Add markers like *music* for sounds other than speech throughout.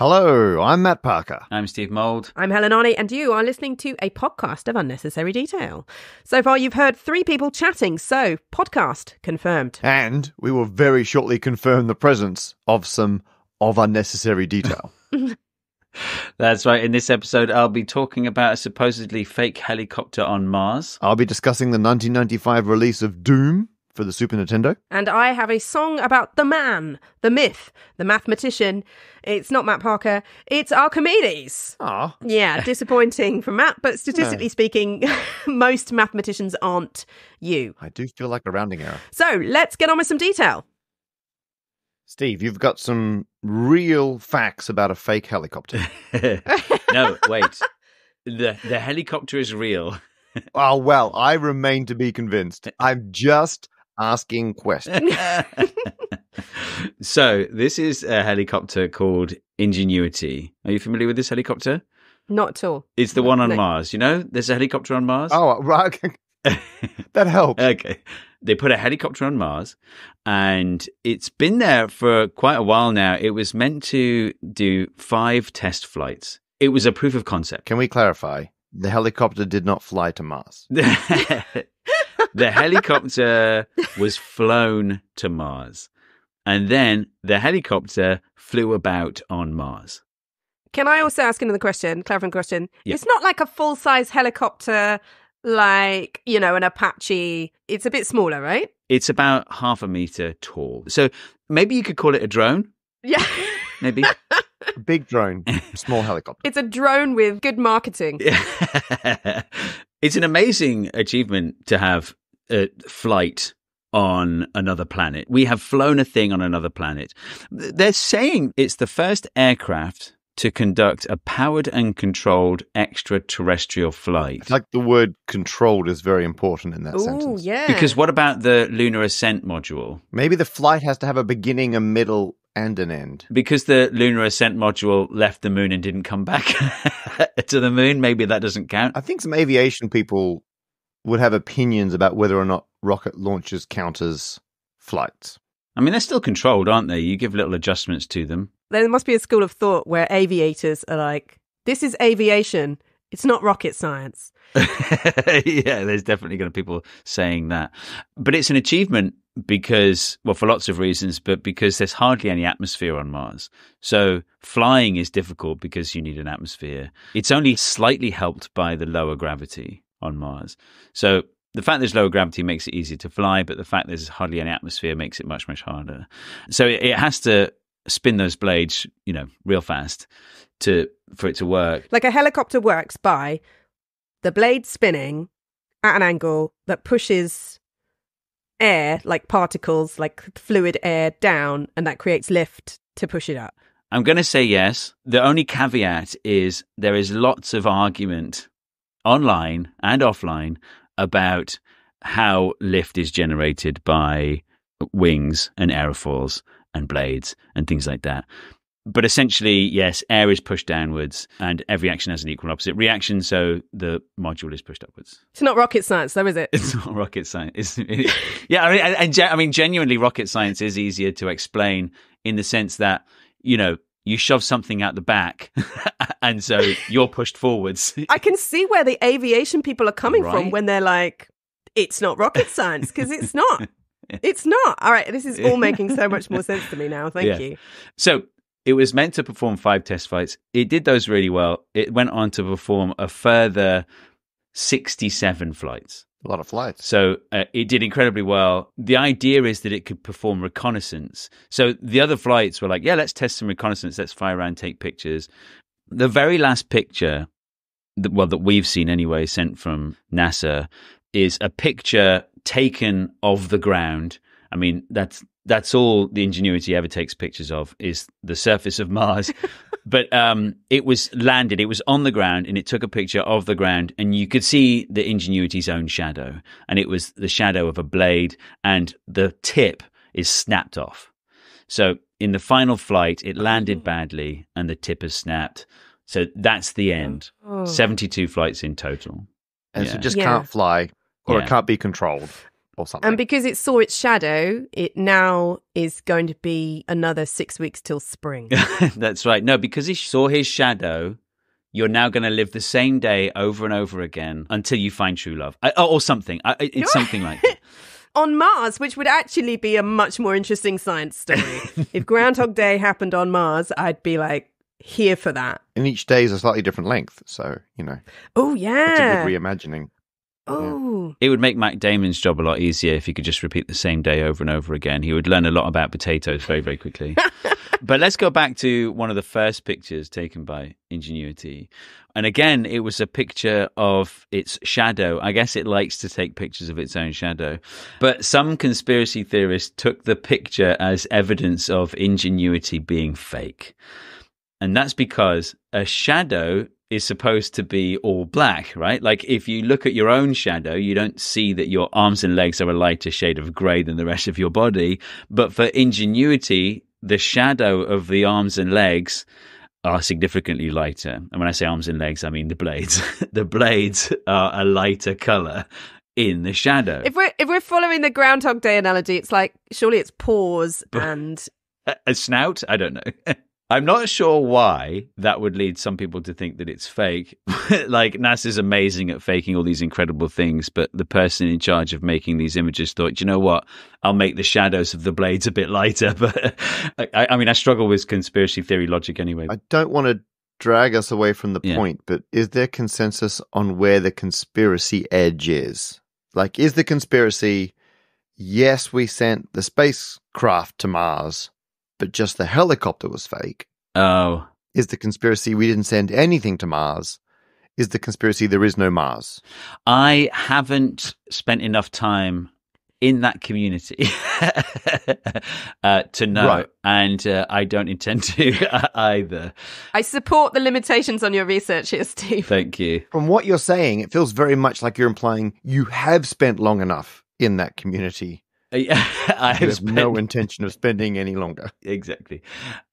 Hello, I'm Matt Parker. I'm Steve Mould. I'm Helen Arney, and you are listening to a podcast of unnecessary detail. So far, you've heard three people chatting, so podcast confirmed. And we will very shortly confirm the presence of some of unnecessary detail. *laughs* That's right. In this episode, I'll be talking about a supposedly fake helicopter on Mars. I'll be discussing the 1995 release of Doom for the Super Nintendo. And I have a song about the man, the myth, the mathematician. It's not Matt Parker, it's Archimedes. Ah, Yeah, *laughs* disappointing from Matt, but statistically speaking, *laughs* most mathematicians aren't you. I do feel like a rounding error. So let's get on with some detail. Steve, you've got some real facts about a fake helicopter. *laughs* no, wait. The the helicopter is real. oh, well, I remain to be convinced. I'm just asking questions. *laughs* *laughs* so this is a helicopter called Ingenuity. Are you familiar with this helicopter? Not at all. It's the one on No. Mars. You know, there's a helicopter on Mars. oh, right. *laughs* that helps. Okay. They put a helicopter on Mars and it's been there for quite a while now. It was meant to do five test flights. It was a proof of concept. Can we clarify? The helicopter did not fly to Mars. The helicopter was flown to Mars. And then the helicopter flew about on Mars. Can I also ask another question, clarifying question? Yeah. It's not like a full size helicopter, like, you know, an Apache. It's a bit smaller, right? It's about half a meter tall. So maybe you could call it a drone. Yeah. Maybe. *laughs* Big drone, *laughs* small helicopter. it's a drone with good marketing. *laughs* it's an amazing achievement to have a flight on another planet. We have flown a thing on another planet. They're saying it's the first aircraft to conduct a powered and controlled extraterrestrial flight. I like the word controlled is very important in that Ooh, sentence. yeah. Because what about the lunar ascent module? Maybe the flight has to have a beginning, a middle, and an end. Because the lunar ascent module left the moon and didn't come back *laughs* to the moon, maybe that doesn't count. I think some aviation people would have opinions about whether or not rocket launches count as flights. I mean, they're still controlled, aren't they? You give little adjustments to them. there must be a school of thought where aviators are like, this is aviation. It's not rocket science. *laughs* yeah, there's definitely going to be people saying that. But it's an achievement because, well, for lots of reasons, but because there's hardly any atmosphere on Mars. So flying is difficult because you need an atmosphere. It's only slightly helped by the lower gravity on Mars. So the fact there's lower gravity makes it easier to fly, but the fact there's hardly any atmosphere makes it much, much harder. So it, it has to spin those blades, you know, real fast to for it to work. Like a helicopter works by the blade spinning at an angle that pushes air, like particles, like fluid air down, and that creates lift to push it up. I'm going to say yes. The only caveat is there is lots of argument online and offline about how lift is generated by wings and aerofoils and blades and things like that. But essentially, yes, air is pushed downwards and every action has an equal and opposite reaction. So the module is pushed upwards. It's not rocket science, though, is it? It's not rocket science. It's, yeah, I mean, and, and gen- I mean, genuinely, rocket science is easier to explain in the sense that you know you shove something out the back, *laughs* and so you're pushed forwards. I can see where the aviation people are coming from when they're like, it's not rocket *laughs* science, because it's not. It's not. All right, this is all *laughs* making so much more sense to me now. Thank Yeah. you. So it was meant to perform five test flights. It did those really well. It went on to perform a further sixty-seven flights. A lot of flights. So uh, it did incredibly well. The idea is that it could perform reconnaissance. So the other flights were like, yeah, let's test some reconnaissance. Let's fly around, take pictures. The very last picture, that, well, that we've seen anyway, sent from NASA, is a picture taken of the ground. I mean, that's that's all the ingenuity ever takes pictures of is the surface of Mars. *laughs* but um, it was landed, it was on the ground, and it took a picture of the ground, and you could see the ingenuity's own shadow, and it was the shadow of a blade, and the tip is snapped off. So in the final flight, it landed badly, and the tip has snapped. So that's the end. Oh. 72 flights in total. And so Yeah. it just Yeah. can't fly or Yeah. it can't be controlled. Or something. And because it saw its shadow, it now is going to be another six weeks till spring. *laughs* That's right. No, because he saw his shadow, you're now going to live the same day over and over again until you find true love, I, or, or something. I, it's something like that. *laughs* on Mars, which would actually be a much more interesting science story. *laughs* if Groundhog Day happened on Mars, I'd be like here for that. and each day is a slightly different length, so you know Oh yeah. it's a yeah. good reimagining. Oh, It would make Matt Damon's job a lot easier if he could just repeat the same day over and over again. He would learn a lot about potatoes very, very quickly. *laughs* but let's go back to one of the first pictures taken by Ingenuity. And again, it was a picture of its shadow. I guess it likes to take pictures of its own shadow. But some conspiracy theorists took the picture as evidence of Ingenuity being fake. And that's because a shadow is supposed to be all black, right? Like if you look at your own shadow, you don't see that your arms and legs are a lighter shade of grey than the rest of your body. But for ingenuity, the shadow of the arms and legs are significantly lighter. And when I say arms and legs, I mean the blades. *laughs* the blades are a lighter colour in the shadow. if we're if we're following the Groundhog Day analogy, it's like surely it's paws *laughs* and a, a snout? I don't know. *laughs* I'm not sure why that would lead some people to think that it's fake. *laughs* like NASA's amazing at faking all these incredible things, but the person in charge of making these images thought, you know what? I'll make the shadows of the blades a bit lighter. *laughs* But I, I mean, I struggle with conspiracy theory logic anyway. I don't want to drag us away from the Yeah. point, but is there consensus on where the conspiracy edge is? Like, is the conspiracy, yes, we sent the spacecraft to Mars, but just the helicopter was fake? oh, Is the conspiracy we didn't send anything to Mars? Is the conspiracy there is no Mars? I haven't spent enough time in that community *laughs* uh, to know, Right. and uh, I don't intend to *laughs* either. I support the limitations on your research here, Steve. Thank you. From what you're saying, it feels very much like you're implying you have spent long enough in that community. *laughs* I have spent, no intention of spending any longer. exactly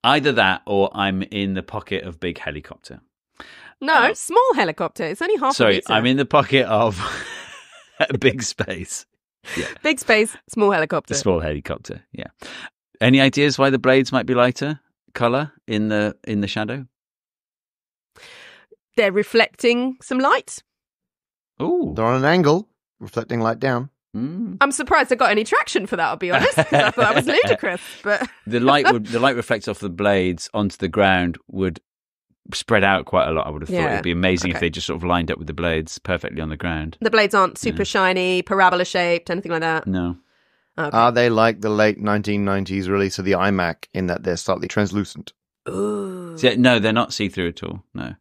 either that or I'm in the pocket of big helicopter. No, oh. small helicopter. It's only half a Sorry, meter. I'm in the pocket of *laughs* big space, Yeah. *laughs* big space, small helicopter. the small helicopter. Yeah. Any ideas why the blades might be lighter color in the in the shadow? They're reflecting some light. Oh, They're on an angle, reflecting light down. Mm. I'm surprised I got any traction for that. I'll be honest, 'cause I thought that was ludicrous. *laughs* But the light would the light reflects off the blades onto the ground would spread out quite a lot. I would have thought Yeah. it'd be amazing if they just sort of lined up with the blades perfectly on the ground. the blades aren't super Yeah. shiny, parabola shaped, anything like that. No. Okay. Are they like the late 1990s release of the iMac in that they're slightly translucent? Ooh. So- no, they're not see through at all. No.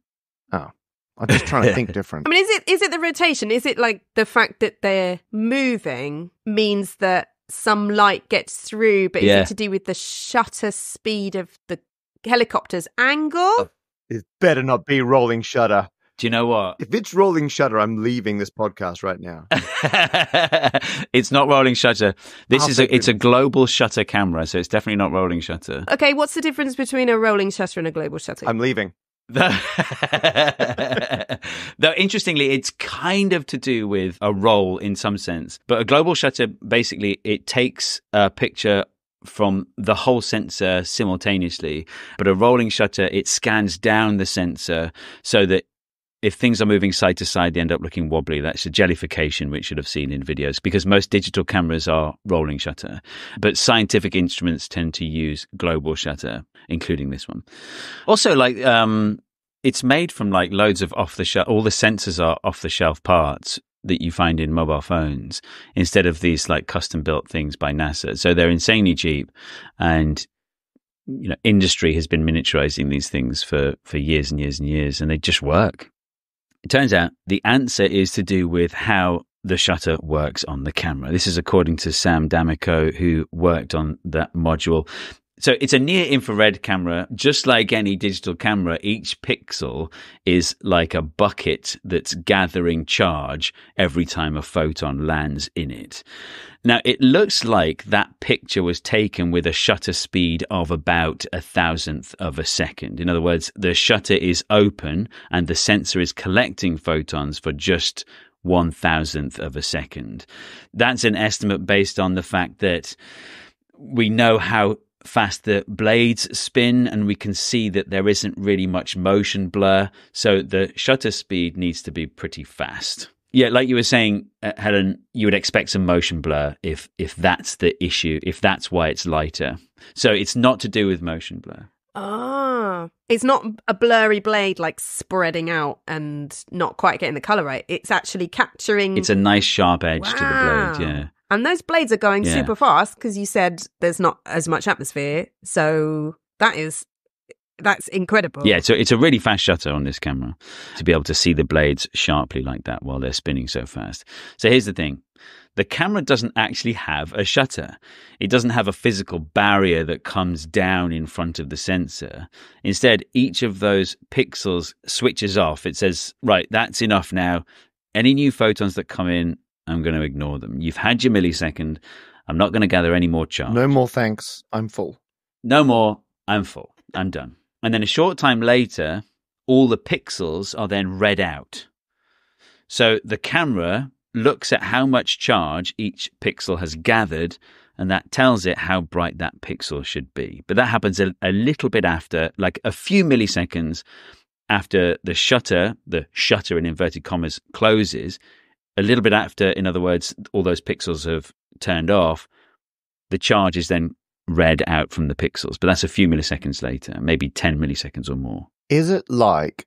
I'm just trying to think *laughs* different. I mean, is it is it the rotation? Is it like the fact that they're moving means that some light gets through, but is Yeah. it to do with the shutter speed of the helicopter's angle? Oh. It better not be rolling shutter. Do you know what? If it's rolling shutter, I'm leaving this podcast right now. *laughs* it's not rolling shutter. This Oh, is a thank it's a global shutter camera, so it's definitely not rolling shutter. Okay, what's the difference between a rolling shutter and a global shutter? I'm leaving. *laughs* Though, interestingly, it's kind of to do with a roll in some sense. But a global shutter basically it takes a picture from the whole sensor simultaneously. But a rolling shutter it scans down the sensor so that if things are moving side to side, they end up looking wobbly. That's a jellification, which you'll have seen in videos, because most digital cameras are rolling shutter. But scientific instruments tend to use global shutter, including this one. Also, like, um, it's made from like loads of off the shelf, all the sensors are off the shelf parts that you find in mobile phones instead of these like custom built things by NASA. So they're insanely cheap and you know industry has been miniaturizing these things for for years and years and years and they just work it turns out the answer is to do with how the shutter works on the camera. This is according to sam d'amico who worked on that module so it's a near infrared camera just like any digital camera each pixel is like a bucket that's gathering charge every time a photon lands in it now, it looks like that picture was taken with a shutter speed of about a thousandth of a second. In other words, the shutter is open and the sensor is collecting photons for just one thousandth of a second. That's an estimate based on the fact that we know how fast the blades spin and we can see that there isn't really much motion blur. So the shutter speed needs to be pretty fast. Yeah, like you were saying, uh, Helen, you would expect some motion blur if if that's the issue, if that's why it's lighter. So it's not to do with motion blur. Ah, it's not a blurry blade like spreading out and not quite getting the color right. It's actually capturing. It's a nice sharp edge to the blade. Yeah. And those blades are going Yeah. super fast because you said there's not as much atmosphere. So that is that's incredible. Yeah, so it's a really fast shutter on this camera to be able to see the blades sharply like that while they're spinning so fast. So here's the thing the camera doesn't actually have a shutter, it doesn't have a physical barrier that comes down in front of the sensor. Instead, each of those pixels switches off. It says, right, that's enough now. Any new photons that come in, I'm going to ignore them. You've had your millisecond. I'm not going to gather any more charge. No more thanks. I'm full. No more. I'm full. I'm done. And then a short time later, all the pixels are then read out. So the camera looks at how much charge each pixel has gathered, and that tells it how bright that pixel should be. But that happens a, a little bit after, like a few milliseconds after the shutter, the shutter in inverted commas, closes. A little bit after, in other words, all those pixels have turned off, the charge is then read out from the pixels, but that's a few milliseconds later, maybe 10 milliseconds or more. Is it like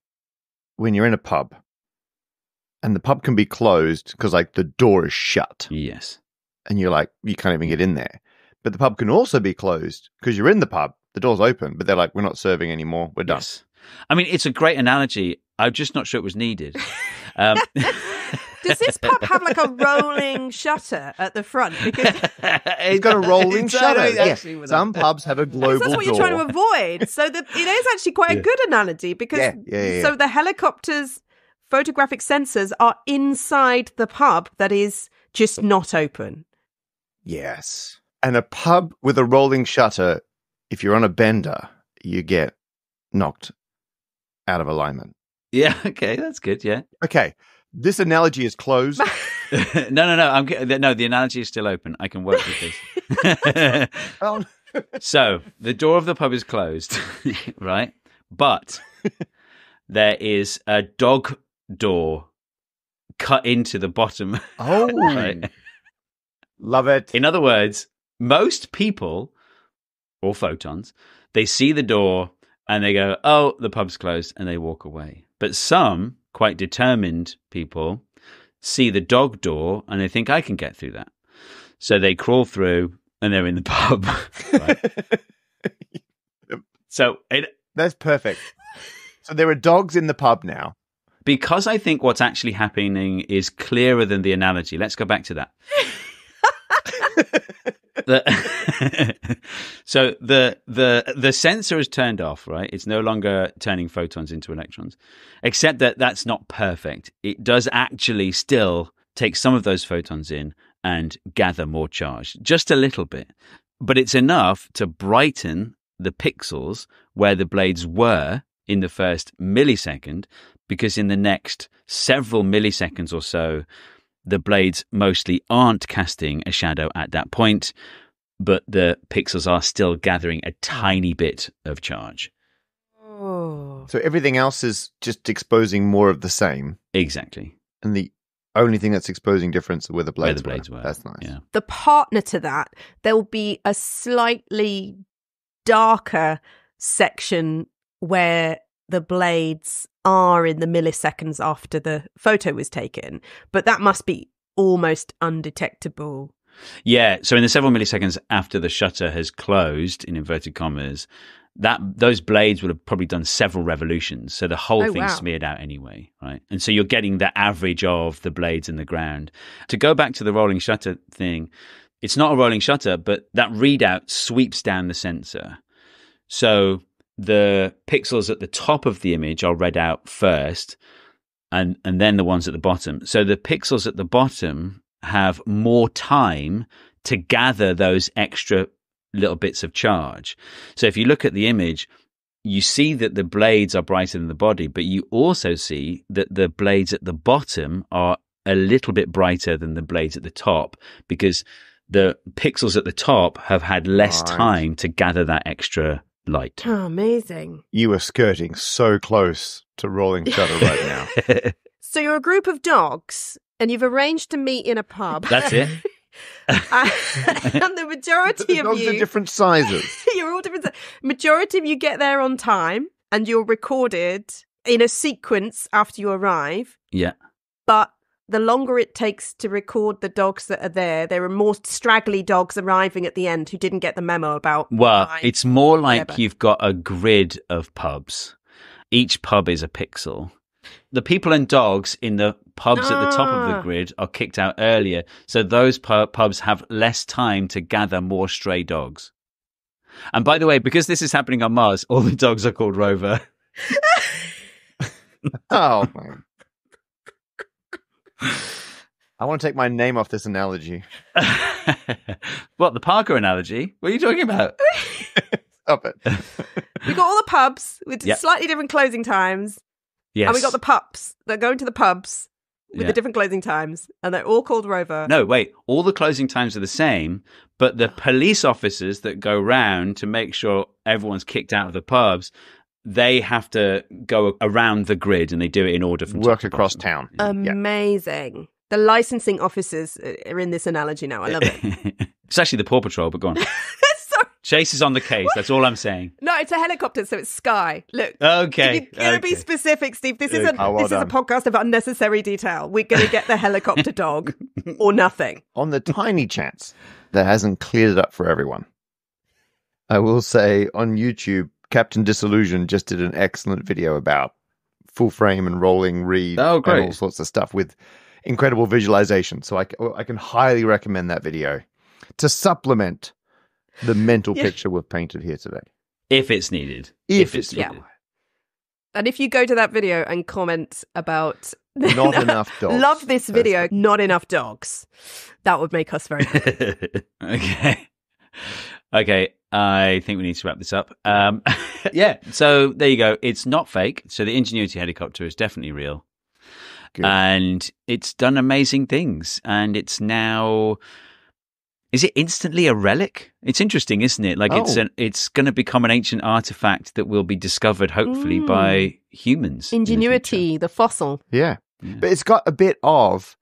when you're in a pub and the pub can be closed because like the door is shut Yes. and you're like you can't even get in there, but the pub can also be closed because you're in the pub, the door's open, but they're like we're not serving anymore, we're done. Yes. I mean, it's a great analogy. I'm just not sure it was needed. *laughs* Um, *laughs* Does this pub have like a rolling shutter at the front? Because *laughs* It's got a rolling shutter. totally Yeah. Some *laughs* pubs have a global that's what door. you're trying to avoid. So that it is actually quite Yeah. a good analogy because Yeah, yeah, yeah, so the helicopter's photographic sensors are inside the pub that is just not open. Yes. And a pub with a rolling shutter, if you're on a bender, you get knocked out of alignment. yeah, *laughs* okay, that's good. Yeah. Okay. This analogy is closed. *laughs* no, no, no. I'm no. The analogy is still open. I can work with this. *laughs* oh, *laughs* so the door of the pub is closed, right? But there is a dog door cut into the bottom. oh. Right? love it. In other words, most people or photons, they see the door and they go, "Oh, the pub's closed," and they walk away. But some quite determined people see the dog door and they think, "I can get through that." So they crawl through and they're in the *laughs* pub. Right. *laughs* so it, That's perfect. So there are dogs in the pub now. because I think what's actually happening is clearer than the analogy. Let's go back to that. *laughs* The- *laughs* so the the the sensor is turned off, right? It's no longer turning photons into electrons, except that that's not perfect. It does actually still take some of those photons in and gather more charge, just a little bit, but it's enough to brighten the pixels where the blades were in the first millisecond, because in the next several milliseconds or so, the blades mostly aren't casting a shadow at that point, but the pixels are still gathering a hmm. tiny bit of charge. Oh. So everything else is just exposing more of the same. Exactly. And the only thing that's exposing difference are where the Where blades, the blades were. That's nice. Yeah. The partner to that, there will be a slightly darker section where the blades are in the milliseconds after the photo was taken, but that must be almost undetectable. Yeah. So in the several milliseconds after the shutter has closed, in inverted commas, that those blades would have probably done several revolutions. So the whole Oh, thing wow. smeared out anyway, right? And so you're getting the average of the blades in the ground. To go back to the rolling shutter thing, it's not a rolling shutter, but that readout sweeps down the sensor. So the pixels at the top of the image are read out first and and then the ones at the bottom. So the pixels at the bottom have more time to gather those extra little bits of charge. So if you look at the image, you see that the blades are brighter than the body, but you also see that the blades at the bottom are a little bit brighter than the blades at the top because the pixels at the top have had less Right. time to gather that extra light. Oh, amazing. You are skirting so close to rolling shutter *laughs* right now. *laughs* So you're a group of dogs and you've arranged to meet in a pub. That's it. *laughs* and the majority the of dogs you are different sizes. you're all different. Majority of you get there on time and you're recorded in a sequence after you arrive. Yeah. But the longer it takes to record the dogs that are there, there are more straggly dogs arriving at the end who didn't get the memo about. Well, it's more like whatever. you've got a grid of pubs. Each pub is a pixel. The people and dogs in the pubs at the top of the Ah. grid are kicked out earlier, so those pu- pubs have less time to gather more stray dogs. And by the way, because this is happening on Mars, all the dogs are called Rover. *laughs* Oh my. I want to take my name off this analogy. *laughs* what, the Parker analogy? What are you talking about? Stop it. *laughs* we got all the pubs with Yep. slightly different closing times, Yes. and we got the pups that go into the pubs with Yeah. the different closing times, and they're all called Rover. No, wait. All the closing times are the same, but the police officers that go round to make sure everyone's kicked out of the pubs, they have to go around the grid and they do it in order from Work to across bottom. town. Yeah. Amazing. The licensing officers uh, are in this analogy now. I love it. *laughs* it's actually the Paw Patrol, but go on. *laughs* Chase is on the case. That's all I'm *laughs* saying. No, it's a helicopter, so it's Sky. Look. Okay. You're gonna be specific, Steve, this isn't Oh, well this is a podcast of unnecessary detail. We're gonna get the helicopter dog or nothing. On the tiny chance that hasn't cleared it up for everyone, I will say on YouTube, Captain Disillusion just did an excellent video about full frame and rolling read Oh, and all sorts of stuff with incredible visualization. So I, I can highly recommend that video to supplement the mental Yeah. picture we've painted here today. If it's needed. If it's it's Yeah. needed. And if you go to that video and comment about *laughs* Not enough *laughs* dogs. love this video, what- not enough dogs, that would make us very *laughs* happy. okay. Okay. I think we need to wrap this up. Um, *laughs* yeah. So there you go. It's not fake. So the Ingenuity helicopter is definitely real. Good. And it's done amazing things. And it's now. Is it instantly a relic? It's interesting, isn't it? Like it's Oh. an, it's going to become an ancient artifact that will be discovered, hopefully, Mm. by humans. in the. Ingenuity, the fossil. Yeah. Yeah. But it's got a bit of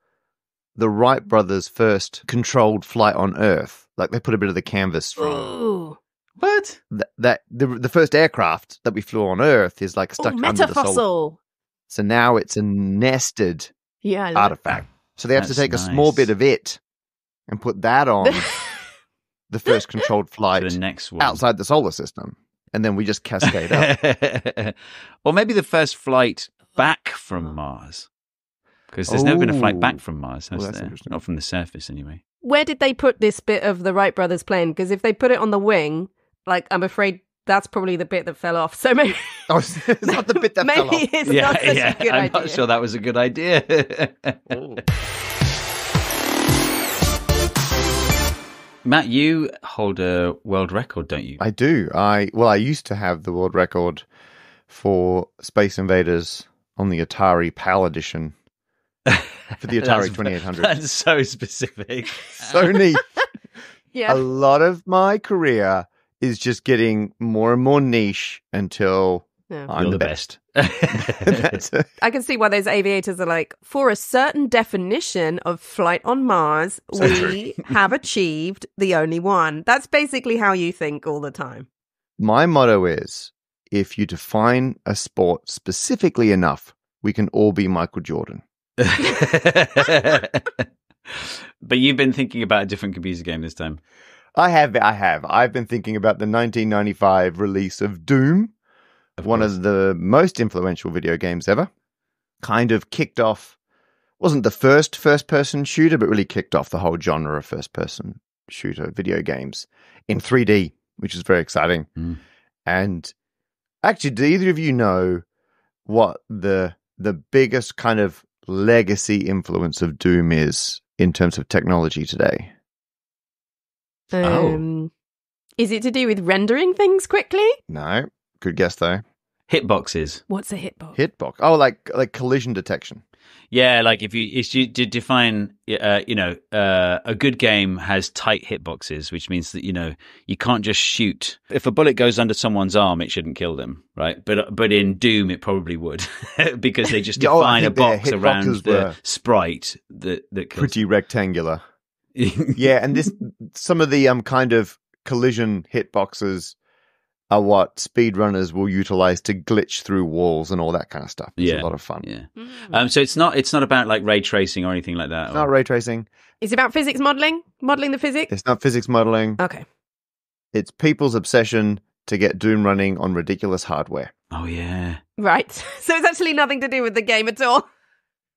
the Wright brothers' first controlled flight on Earth. Like they put a bit of the canvas from Ooh. What? th- that. The, the first aircraft that we flew on Earth is like stuck Ooh, under the solar. metafossil. So now it's a nested Yeah, artifact. So they have to That's take a small bit of it and put that on *laughs* the first controlled flight the next one. outside the solar system, and then we just cascade up. *laughs* or maybe the first flight back from uh-huh. Mars. Because there's never been a flight back from Mars, has that's there? Not from the surface, anyway. Where did they put this bit of the Wright brothers plane? Because if they put it on the wing, like I'm afraid that's probably the bit that fell off. So maybe *laughs* oh, it's it's not the bit that *laughs* maybe fell off. it's not such a good I'm idea. not sure that was a good idea. *laughs* Matt, you hold a world record, don't you? I do. I well, I used to have the world record for Space Invaders on the Atari PAL edition *laughs* for the Atari 2800. *laughs* That's so specific. *laughs* so neat. Yeah. A lot of my career is just getting more and more niche until Yeah. I'm You're the, the best. best. That's. I can see why those aviators are like, for a certain definition of flight on Mars, So we have achieved the only one. That's basically how you think all the time. My motto is if you define a sport specifically enough, we can all be Michael Jordan. *laughs* but you've been thinking about a different computer game this time. I have, I have. I've been thinking about the 1995 release of Doom, one course. of the most influential video games ever. Kind of kicked off, wasn't the first first person shooter, but really kicked off the whole genre of first person shooter video games in 3D, which is very exciting. Mm. And actually, do either of you know what the the biggest kind of legacy influence of Doom is in terms of technology today? Oh. Um, Is it to do with rendering things quickly? No, good guess though. Hitboxes. What's a hitbox? Hitbox. Oh, like like collision detection. Yeah, like if you if you define, uh, you know, uh, a good game has tight hitboxes, which means that you know you can't just shoot. If a bullet goes under someone's arm, it shouldn't kill them, right? But but in Doom, it probably would *laughs* because they just oh, define a think their box around the sprite that that kills. Pretty rectangular. *laughs* Yeah, and this some of the um kind of collision hitboxes are what speedrunners will utilize to glitch through walls and all that kind of stuff. It's Yeah. a lot of fun. yeah. Mm. Um. So it's not it's not about like ray tracing or anything like that. It's or- not ray tracing. It's about physics modeling, modeling the physics. It's not physics modeling. Okay. It's people's obsession to get Doom running on ridiculous hardware. oh yeah. Right. *laughs* So it's actually nothing to do with the game at all.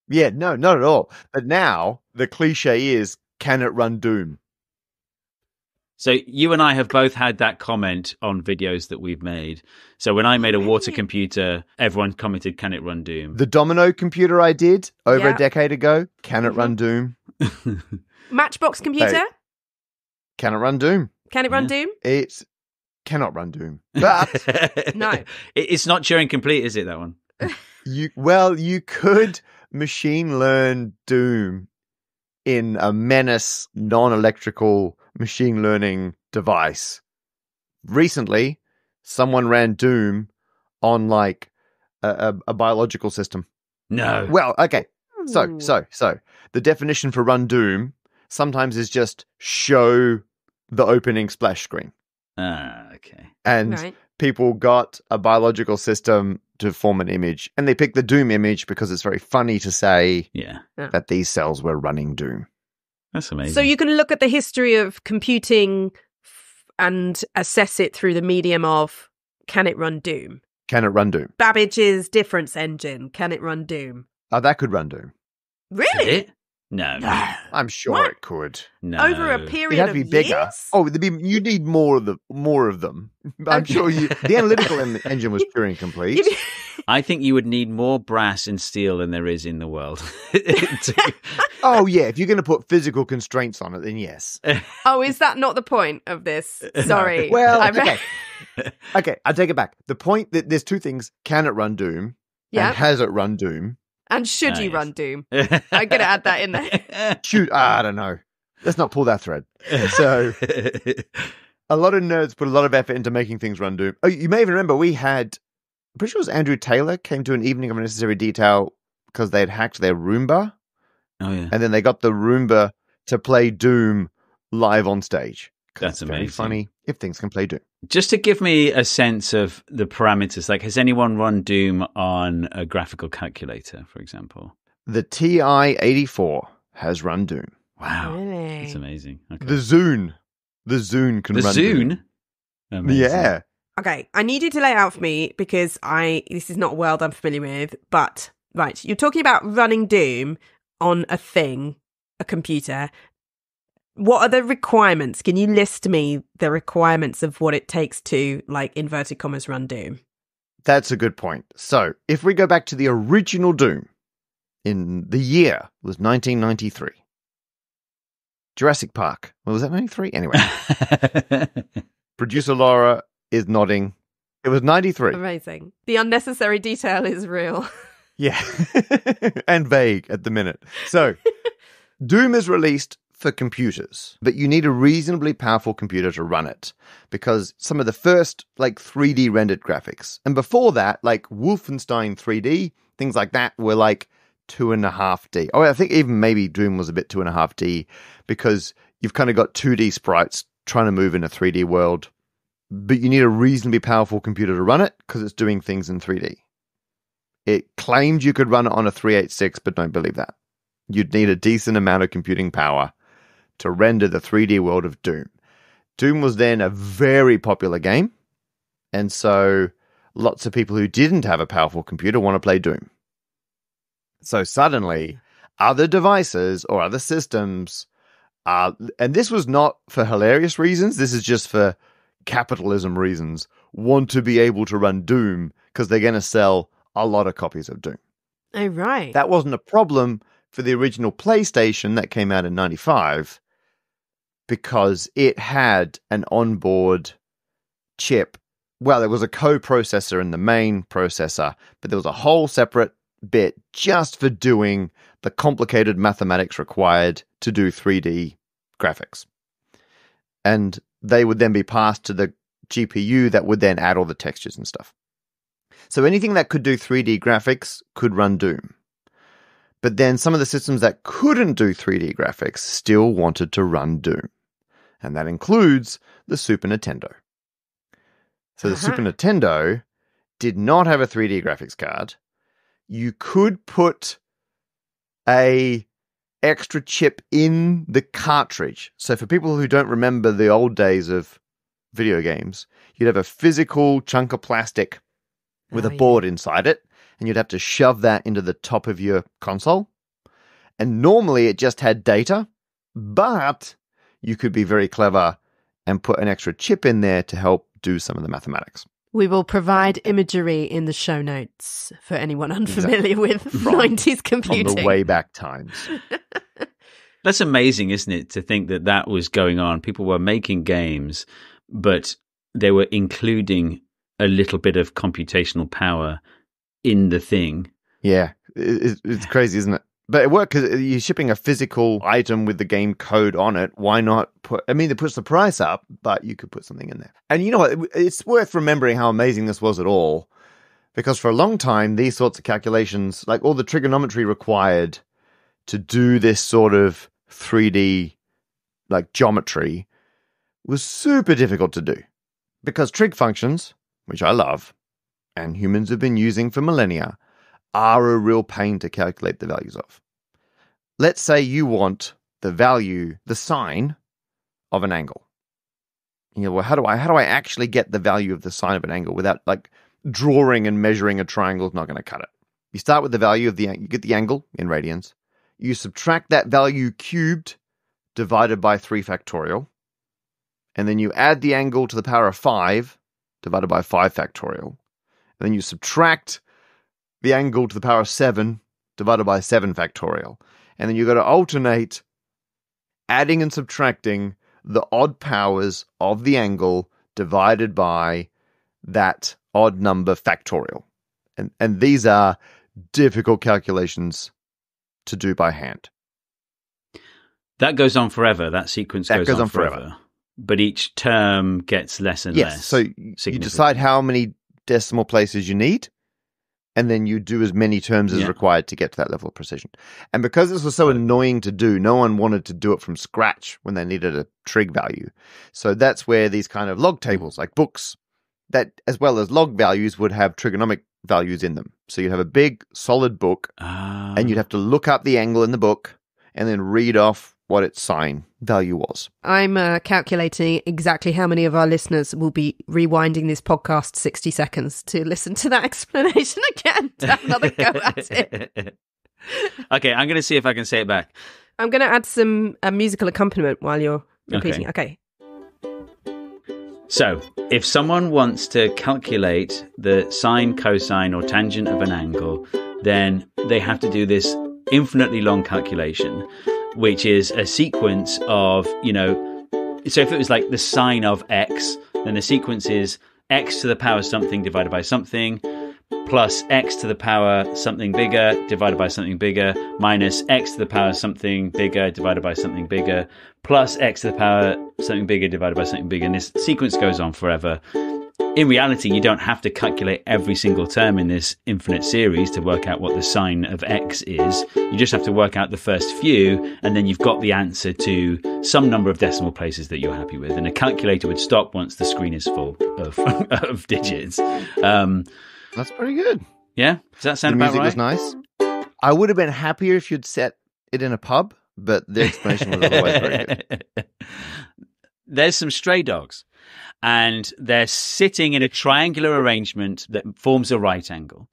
Yeah, no, not at all. But now the cliche is, can it run Doom? So you and I have both had that comment on videos that we've made. So when I made a water computer, everyone commented, "Can it run Doom?" The Domino computer I did over Yeah. a decade ago, can it run mm-hmm. Doom? *laughs* Matchbox computer. Can it run Doom? Can it run Doom? It cannot run Doom. But *laughs* No. It's not Turing complete, is it? That one. *laughs* you well, you could machine learn Doom in a menace non-electrical machine learning device. Recently, someone ran Doom on like a, a, a biological system. No. Well, okay. So, so, so the definition for run Doom sometimes is just show the opening splash screen. Ah, okay. And Right. people got a biological system to form an image. And they picked the Doom image because it's very funny to say Yeah, that these cells were running Doom. That's amazing. So you can look at the history of computing f- and assess it through the medium of can it run Doom? Can it run Doom? Babbage's difference engine, can it run Doom? Oh, that could run Doom. Did Really? It? No, no, I'm sure What? it could. no. Over a It period had to of be bigger. years? Oh, there'd be, you need more of the more of them. *laughs* I'm Okay. sure you. The analytical en- *laughs* engine was Turing complete. I think you would need more brass and steel than there is in the world. *laughs* To- Oh yeah, if you're going to put physical constraints on it, then yes. oh, is that not the point of this? Sorry. Well, I'm- okay. Okay, I take it back. The point that there's two things: can it run Doom? Yeah. And has it run Doom? And should Ah, you yes. run Doom? *laughs* I'm gonna add that in there. *laughs* Shoot, I don't know. Let's not pull that thread. So *laughs* a lot of nerds put a lot of effort into making things run Doom. Oh, you may even remember we had. I'm pretty sure it was Andrew Taylor came to an evening of unnecessary detail because they had hacked their Roomba, oh yeah. and then they got the Roomba to play Doom live on stage. That's it's very amazing. funny if things can play Doom. Just to give me a sense of the parameters, like has anyone run Doom on a graphical calculator, for example? The TI-84 has run Doom. Wow, Really? that's amazing. Okay. The Zune, the Zune can The run Doom. Zune. Amazing. Yeah. Okay, I need you to lay it out for me because I this is not a world I'm familiar with. But right, you're talking about running Doom on a thing, a computer. What are the requirements? Can you list me the requirements of what it takes to, like, inverted commas, run Doom? That's a good point. So, if we go back to the original Doom, in the year was 1993. Jurassic Park. Well, was that 93? Anyway, *laughs* producer Laura is nodding. It was 93. Amazing. The unnecessary detail is real. Yeah. *laughs* and vague at the minute. So, *laughs* Doom is released for computers, but you need a reasonably powerful computer to run it because some of the first like 3D rendered graphics, and before that, like Wolfenstein 3D, things like that were like two and a half D. Oh, I think even maybe Doom was a bit two and a half D because you've kind of got 2D sprites trying to move in a 3D world, but you need a reasonably powerful computer to run it because it's doing things in 3D. It claimed you could run it on a 386, but don't believe that. You'd need a decent amount of computing power to render the 3D world of Doom. Doom was then a very popular game, and so lots of people who didn't have a powerful computer want to play Doom. So suddenly, other devices or other systems are, and this was not for hilarious reasons, this is just for capitalism reasons, want to be able to run Doom because they're going to sell a lot of copies of Doom. Oh, right. That wasn't a problem for the original PlayStation that came out in 95 because it had an onboard chip. Well, there was a co processor in the main processor, but there was a whole separate bit just for doing the complicated mathematics required to do 3D graphics. And they would then be passed to the GPU that would then add all the textures and stuff. So anything that could do 3D graphics could run Doom. But then some of the systems that couldn't do 3D graphics still wanted to run Doom. And that includes the Super Nintendo. So the Super Uh-huh. Nintendo did not have a 3D graphics card. You could put a extra chip in the cartridge. So for people who don't remember the old days of video games, you'd have a physical chunk of plastic with Oh, a yeah. board inside it, and you'd have to shove that into the top of your console. And normally it just had data, but you could be very clever and put an extra chip in there to help do some of the mathematics. We will provide imagery in the show notes for anyone unfamiliar with 90s computing. From computing. the way back times. *laughs* That's amazing, isn't it? To think that that was going on. People were making games, but they were including a little bit of computational power in the thing. Yeah, it's, it's crazy, isn't it? But it worked because you're shipping a physical item with the game code on it. Why not put? I mean, it puts the price up, but you could put something in there. And you know what? It's worth remembering how amazing this was at all, because for a long time, these sorts of calculations, like all the trigonometry required to do this sort of 3D like geometry, was super difficult to do because trig functions, which I love, and humans have been using for millennia are a real pain to calculate the values of. Let's say you want the value, the sine of an angle. You know, well, how do I how do I actually get the value of the sine of an angle without like drawing and measuring a triangle is not going to cut it. You start with the value of the you get the angle in radians. You subtract that value cubed divided by 3 factorial. And then you add the angle to the power of 5 divided by 5 factorial. And then you subtract the angle to the power of 7 divided by 7 factorial. And then you've got to alternate adding and subtracting the odd powers of the angle divided by that odd number factorial. And, and these are difficult calculations to do by hand. That goes on forever. That sequence That goes, goes on, on forever. forever. But each term gets less and yes. less. So you you decide how many decimal places you need, and then you do as many terms as Yeah. required to get to that level of precision. And because this was so annoying to do, no one wanted to do it from scratch when they needed a trig value. So that's where these kind of log tables, like books, that as well as log values, would have trigonomic values in them. So you'd have a big solid book, Ah. and you'd have to look up the angle in the book and then read off what its sine value was. I'm uh, calculating exactly how many of our listeners will be rewinding this podcast 60 seconds to listen to that *laughs* explanation again to have another go at it. *laughs* okay, I'm going to see if I can say it back. I'm going to add some uh, musical accompaniment while you're repeating. Okay. So, if someone wants to calculate the sine, cosine, or tangent of an angle, then they have to do this infinitely long calculation, which is a sequence of, you know, so if it was like the sine of x, then the sequence is x to the power something divided by something, plus x to the power something bigger divided by something bigger, minus x to the power something bigger divided by something bigger, plus x to the power something bigger divided by something bigger. And this sequence goes on forever. In reality, you don't have to calculate every single term in this infinite series to work out what the sine of x is. You just have to work out the first few, and then you've got the answer to some number of decimal places that you're happy with. And a calculator would stop once the screen is full of, *laughs* of digits. Um, That's pretty good. yeah, does that The sound about music right? was nice. I would have been happier if you'd set it in a pub, but the explanation was otherwise very good. *laughs* There's some stray dogs, and they're sitting in a triangular arrangement that forms a right angle.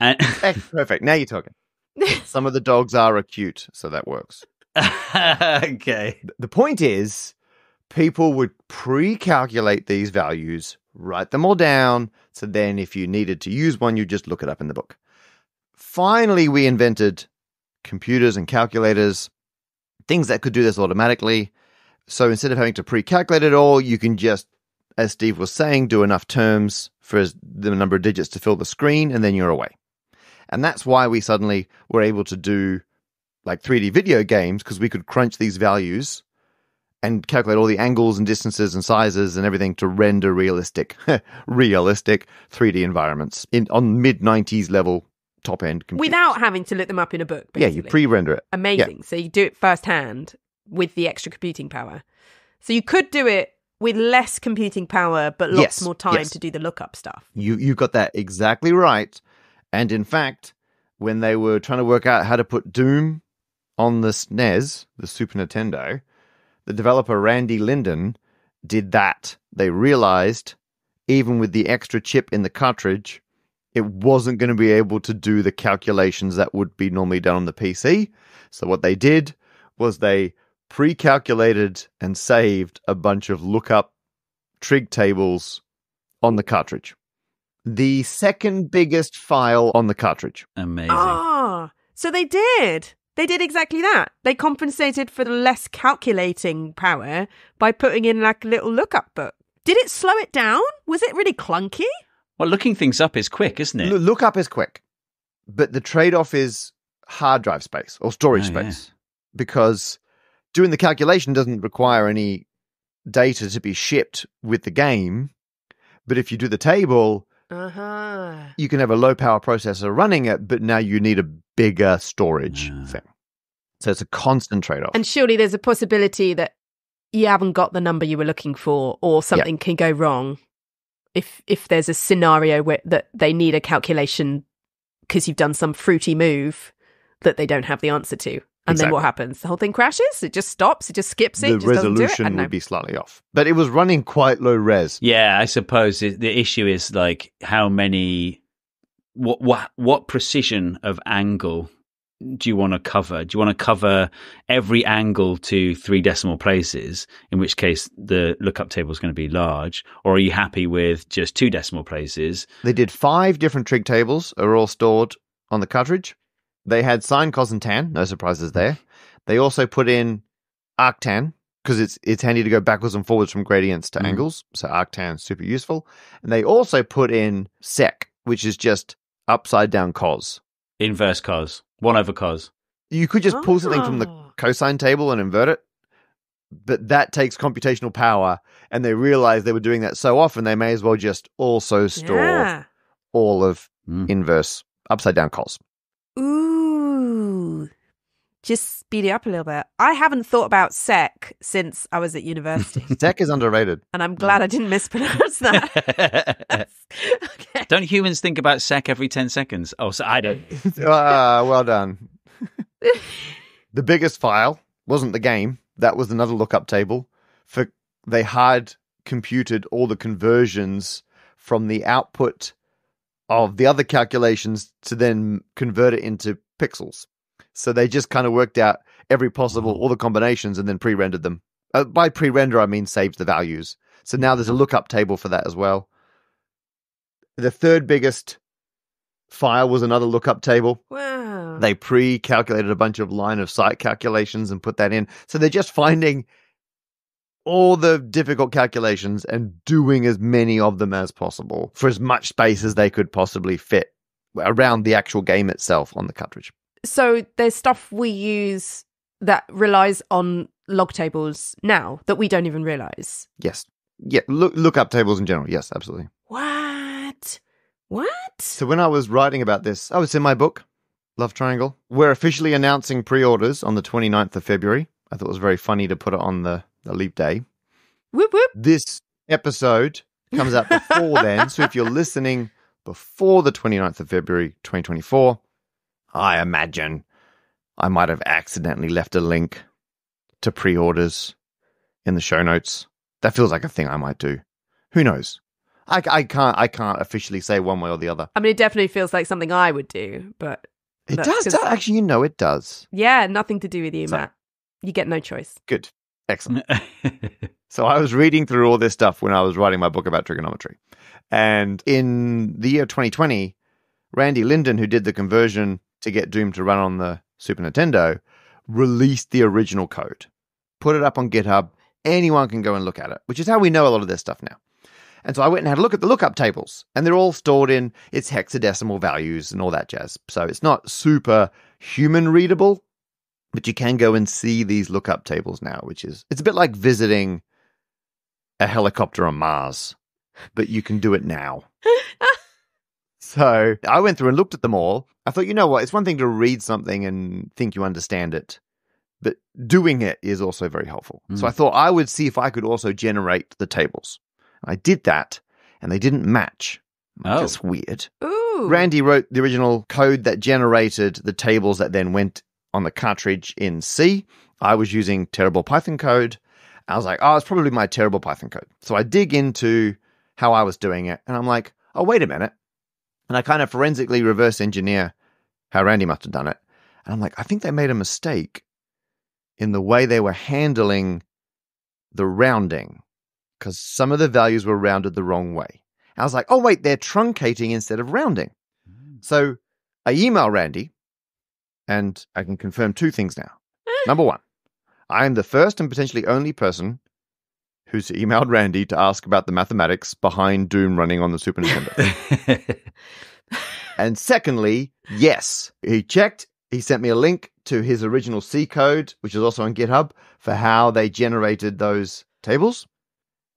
And *laughs* perfect. Now you're talking. *laughs* Some of the dogs are acute, so that works. *laughs* okay, The point is, people would pre calculate these values, write them all down, so then if you needed to use one, you just look it up in the book. Finally, we invented computers and calculators, things that could do this automatically. So instead of having to pre calculate it all, you can just, as Steve was saying, do enough terms for the number of digits to fill the screen, and then you're away. And that's why we suddenly were able to do like 3D video games because we could crunch these values and calculate all the angles and distances and sizes and everything to render realistic, *laughs* realistic 3D environments in on mid 90s level top end computers. Without having to look them up in a book. yeah, you pre-render it. Amazing. Yeah. So you do it firsthand with the extra computing power. So you could do it with less computing power, but lots Yes, more time yes. to do the lookup stuff. You you got that exactly right. And in fact, when they were trying to work out how to put Doom on the SNES, the Super Nintendo, the developer Randy Linden did that. They realized even with the extra chip in the cartridge, it wasn't going to be able to do the calculations that would be normally done on the PC. So what they did was they pre-calculated and saved a bunch of lookup trig tables on the cartridge. The second biggest file on the cartridge. Amazing. Ah, so they did. They did exactly that. They compensated for the less calculating power by putting in like a little lookup book. Did it slow it down? Was it really clunky? Well, looking things up is quick, isn't it? Lo- Lookup is quick, but the trade-off is hard drive space or storage Oh, yeah. space because doing the calculation doesn't require any data to be shipped with the game. But if you do the table, Uh huh. you can have a low power processor running it, but now you need a bigger storage thing. So it's a constant trade off. And surely there's a possibility that you haven't got the number you were looking for, or something can go wrong. If if there's a scenario where that they need a calculation because you've done some fruity move that they don't have the answer to, and then what happens? The whole thing crashes. It just stops. It just skips it. the just doesn't do it. I resolution don't would be slightly off. But it was running quite low res. Yeah, I suppose it, the issue is like how many, what what what precision of angle do you want to cover? Do you want to cover every angle to three decimal places? In which case, the lookup table is going to be large. Or are you happy with just two decimal places? They did five different trig tables, are all stored on the cartridge. They had sine, cos, and tan. No surprises there. They also put in arctan because it's it's handy to go backwards and forwards from gradients to Mhm. angles. So arctan super useful. And they also put in sec, which is just upside down cos. Inverse cos, one over cos. You could just pull something from the Oh. cosine table and invert it, but that takes computational power. And they realized they were doing that so often, they may as well just also store Yeah. all of Mm. inverse upside down cos. Ooh. Just speed it up a little bit. I haven't thought about sec since I was at university, *laughs* Sec is underrated. and I'm glad I didn't mispronounce that. *laughs* okay. Don't humans think about sec every 10 seconds? Oh, so I don't. *laughs* Ah, well done. the biggest file wasn't the game. That was another lookup table. For they hard computed all the conversions from the output of the other calculations to then convert it into pixels. So they just kind of worked out every possible, all the combinations, and then pre-rendered them. Uh, by pre-render, I mean saved the values. So now there's a lookup table for that as well. The third biggest file was another lookup table. Wow. They pre calculated a bunch of line of sight calculations and put that in. So they're just finding all the difficult calculations and doing as many of them as possible for as much space as they could possibly fit around the actual game itself on the cartridge. So there's stuff we use that relies on log tables now that we don't even realize. Yes. Yeah. Look, look up tables in general. Yes, absolutely. What? What? So when I was writing about this, oh, I was in my book, Love Triangle. We're officially announcing pre orders on the 29th of February. I thought it was very funny to put it on the, the leap day. Whoop whoop. this episode comes out before *laughs* then. So if you're listening before the 29th of February 2024, I imagine I might have accidentally left a link to pre orders in the show notes. That feels like a thing I might do. Who knows? I, I can't I can't officially say one way or the other. I mean, it definitely feels like something I would do, but It That's does. 'cause- does- Actually, you know it does. yeah, nothing to do with you, So- Matt. You get no choice. Good. Excellent. *laughs* So I was reading through all this stuff when I was writing my book about trigonometry. And in the year 2020, Randy Linden, who did the conversion to get Doom to run on the Super Nintendo, released the original code, put it up on GitHub. Anyone can go and look at it, which is how we know a lot of this stuff now. And so I went and had a look at the lookup tables, and they're all stored in its hexadecimal values and all that jazz. So it's not super human readable, but you can go and see these lookup tables now, which is it's a bit like visiting a helicopter on Mars, but you can do it now. *laughs* so I went through and looked at them all. I thought, you know what? It's one thing to read something and think you understand it, but doing it is also very helpful. So Mm. I thought I would see if I could also generate the tables. I did that, and they didn't match. Oh. That's weird. Ooh. Randy wrote the original code that generated the tables that then went on the cartridge in C. I was using terrible Python code. I was like, oh, it's probably my terrible Python code. So I dig into how I was doing it, and I'm like, oh, wait a minute. And I kind of forensically reverse engineer how Randy must have done it. And I'm like, I think they made a mistake in the way they were handling the rounding because some of the values were rounded the wrong way. I was like, oh, wait, they're truncating instead of rounding. Mm. So I email Randy and I can confirm two things now. Number one, I am the first and potentially only person who's emailed Randy to ask about the mathematics behind Doom running on the Super Nintendo. *laughs* *laughs* and secondly, yes, he checked. He sent me a link to his original C code, which is also on GitHub, for how they generated those tables.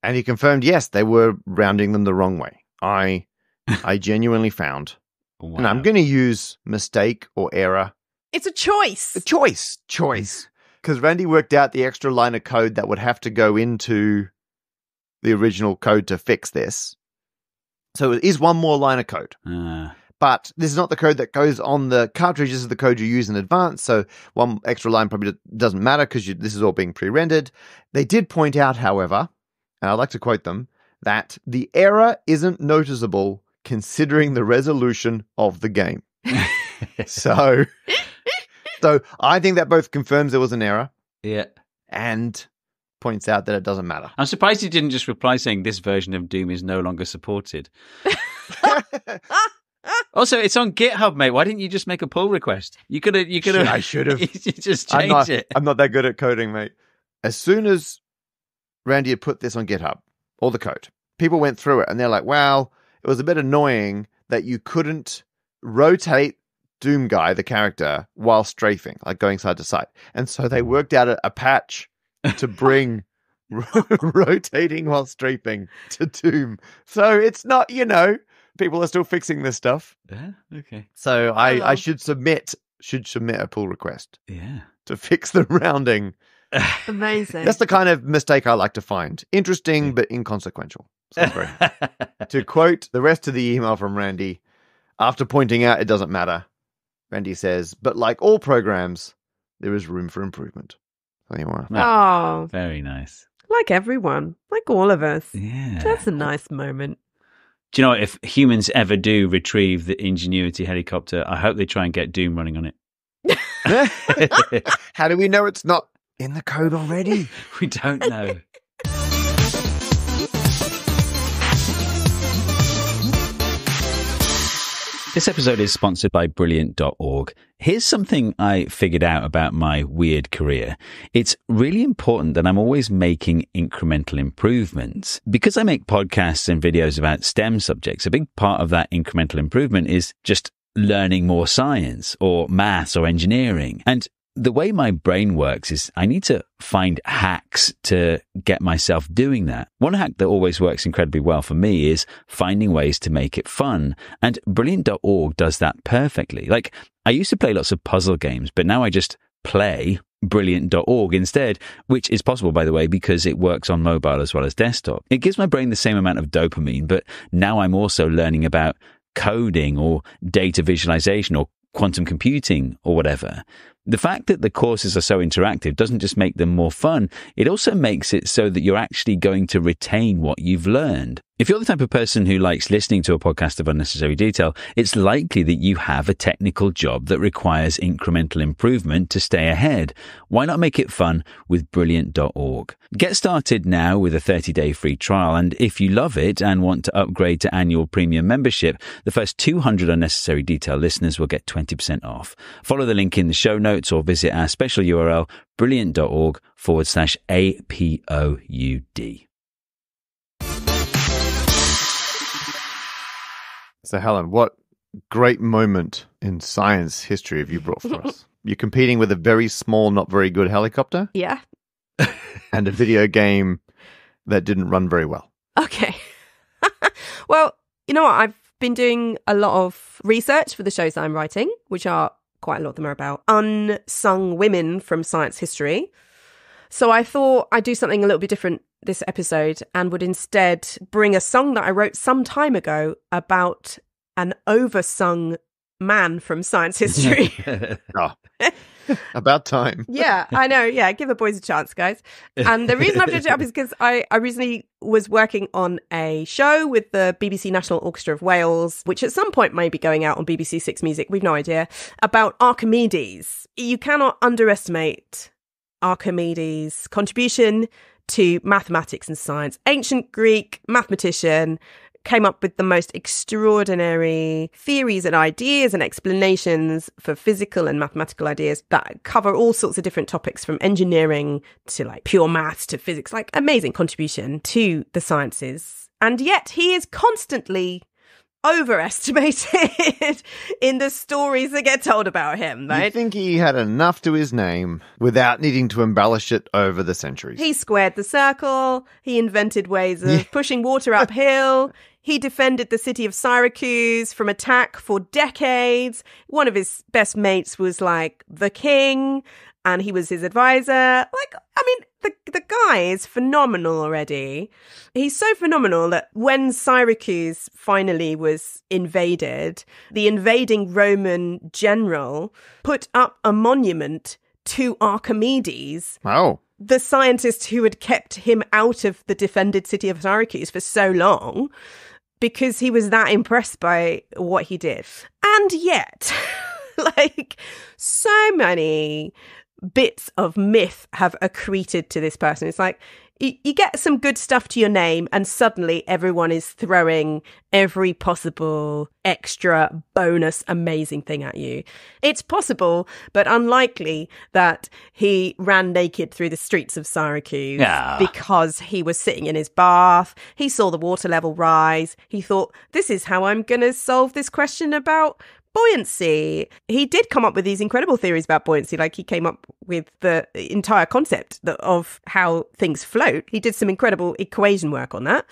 And he confirmed, yes, they were rounding them the wrong way. I *laughs* I genuinely found and I'm going to use mistake or error. It's a choice. A choice, choice. Because Randy worked out the extra line of code that would have to go into the original code to fix this. So it is one more line of code. Ah. But this is not the code that goes on the cartridge. This is the code you use in advance. So one extra line probably doesn't matter because this is all being pre rendered. They did point out, however, and I'd like to quote them, that the error isn't noticeable considering the resolution of the game. *laughs* So, so I think that both confirms there was an error yeah. and points out that it doesn't matter. I'm surprised you didn't just reply saying this version of Doom is no longer supported. *laughs* Also, it's on GitHub, mate. Why didn't you just make a pull request? You could have. You could have. I *laughs* should have. you just I'm not, it. I'm not that good at coding, mate. As soon as Randy had put this on GitHub, all the code, people went through it and they're like, wow, it was a bit annoying that you couldn't rotate Doom Guy, the character, while strafing, like going side to side. And so they worked out a, a patch to *laughs* bring *laughs* rotating while strafing to Doom. So it's not, you know, people are still fixing this stuff. Yeah. Okay. So I, I um should submit should submit a pull request Yeah. to fix the *laughs* rounding. Amazing. That's the kind of mistake I like to find. Interesting but inconsequential. So it's very- to quote the rest of the email from Randy, after pointing out it doesn't matter, Randy says, but like all programs, there is room for improvement. So you want oh, Very nice. like everyone, like all of us. Yeah. That's a nice moment. Do you know what? If humans ever do retrieve the Ingenuity helicopter, I hope they try and get Doom running on it. *laughs* *laughs* How do we know it's not in the code already? *laughs* we don't know. This episode is sponsored by Brilliant.org. Here's something I figured out about my weird career. It's really important that I'm always making incremental improvements. Because I make podcasts and videos about STEM subjects, a big part of that incremental improvement is just learning more science or maths or engineering. And the way my brain works is I need to find hacks to get myself doing that. One hack that always works incredibly well for me is finding ways to make it fun. And brilliant.org does that perfectly. Like I used to play lots of puzzle games, but now I just play brilliant.org instead, which is possible, by the way, because it works on mobile as well as desktop. It gives my brain the same amount of dopamine, but now I'm also learning about coding or data visualization or quantum computing or whatever. The fact that the courses are so interactive doesn't just make them more fun, it also makes it so that you're actually going to retain what you've learned. If you're the type of person who likes listening to a podcast of unnecessary detail, it's likely that you have a technical job that requires incremental improvement to stay ahead. Why not make it fun with brilliant.org? Get started now with a 30 day free trial. And if you love it and want to upgrade to annual premium membership, the first 200 unnecessary detail listeners will get 20% off. Follow the link in the show notes or visit our special URL, brilliant.org forward slash APOUD. So, Helen, what great moment in science history have you brought for us? *laughs* You're competing with a very small, not very good helicopter Yeah. *laughs* and a video game that didn't run very well. Okay. *laughs* well, you know what? I've been doing a lot of research for the shows that I'm writing, which are quite a lot of them are about unsung women from science history. So I thought I'd do something a little bit different this episode and would instead bring a song that I wrote some time ago about an oversung man from science *laughs* history. Oh, *laughs* about time. *laughs* yeah, I know. Yeah, give the boys a chance, guys. And the reason I've picked it up is because I, I recently was working on a show with the BBC National Orchestra of Wales, which at some point may be going out on BBC Six Music, we've no idea, about Archimedes. You cannot underestimate Archimedes' contribution to mathematics and science. Ancient Greek mathematician, came up with the most extraordinary theories and ideas and explanations for physical and mathematical ideas that cover all sorts of different topics from engineering to like pure maths to physics, like amazing contribution to the sciences. And yet he is constantly overestimated *laughs* in the stories that get told about him, I right? think he had enough to his name without needing to embellish it over the centuries. He squared the circle. He invented ways of Yeah. *laughs* pushing water uphill. He defended the city of Syracuse from attack for decades. One of his best mates was like the king, and he was his advisor. Like, I mean, the the guy is phenomenal already. He's so phenomenal that when Syracuse finally was invaded, the invading Roman general put up a monument to Archimedes Wow. the scientist who had kept him out of the defended city of Syracuse for so long because he was that impressed by what he did. And yet, *laughs* like so many bits of myth have accreted to this person. It's like you, you get some good stuff to your name, and suddenly everyone is throwing every possible extra bonus amazing thing at you. It's possible, but unlikely that he ran naked through the streets of Syracuse Yeah. because he was sitting in his bath. He saw the water level rise. He thought, this is how I'm going to solve this question about buoyancy. He did come up with these incredible theories about buoyancy. Like he came up with the entire concept of how things float. He did some incredible equation work on that.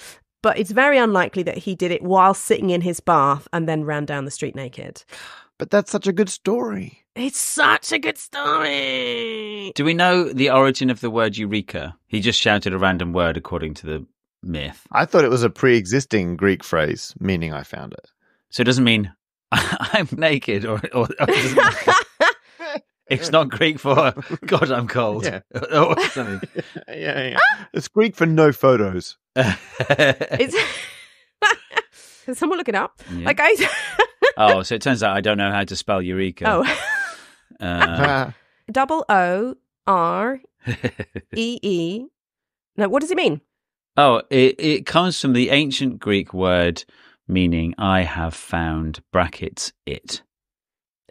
But it's very unlikely that he did it while sitting in his bath and then ran down the street naked. but that's such a good story. It's such a good story. Do we know the origin of the word eureka? He just shouted a random word according to the myth. I thought it was a pre existing Greek phrase, meaning I found it. So it doesn't mean *laughs* I'm naked or, or, or *laughs* it's not Greek for God, I'm cold. Yeah. *laughs* or something. yeah, yeah. It's Greek for no photos. It's. Can someone look it up? Yeah. Like I. oh, so it turns out I don't know how to spell eureka. oh. Uh, Double O R E E. No, what does it mean? oh, it, it comes from the ancient Greek word meaning I have found brackets it.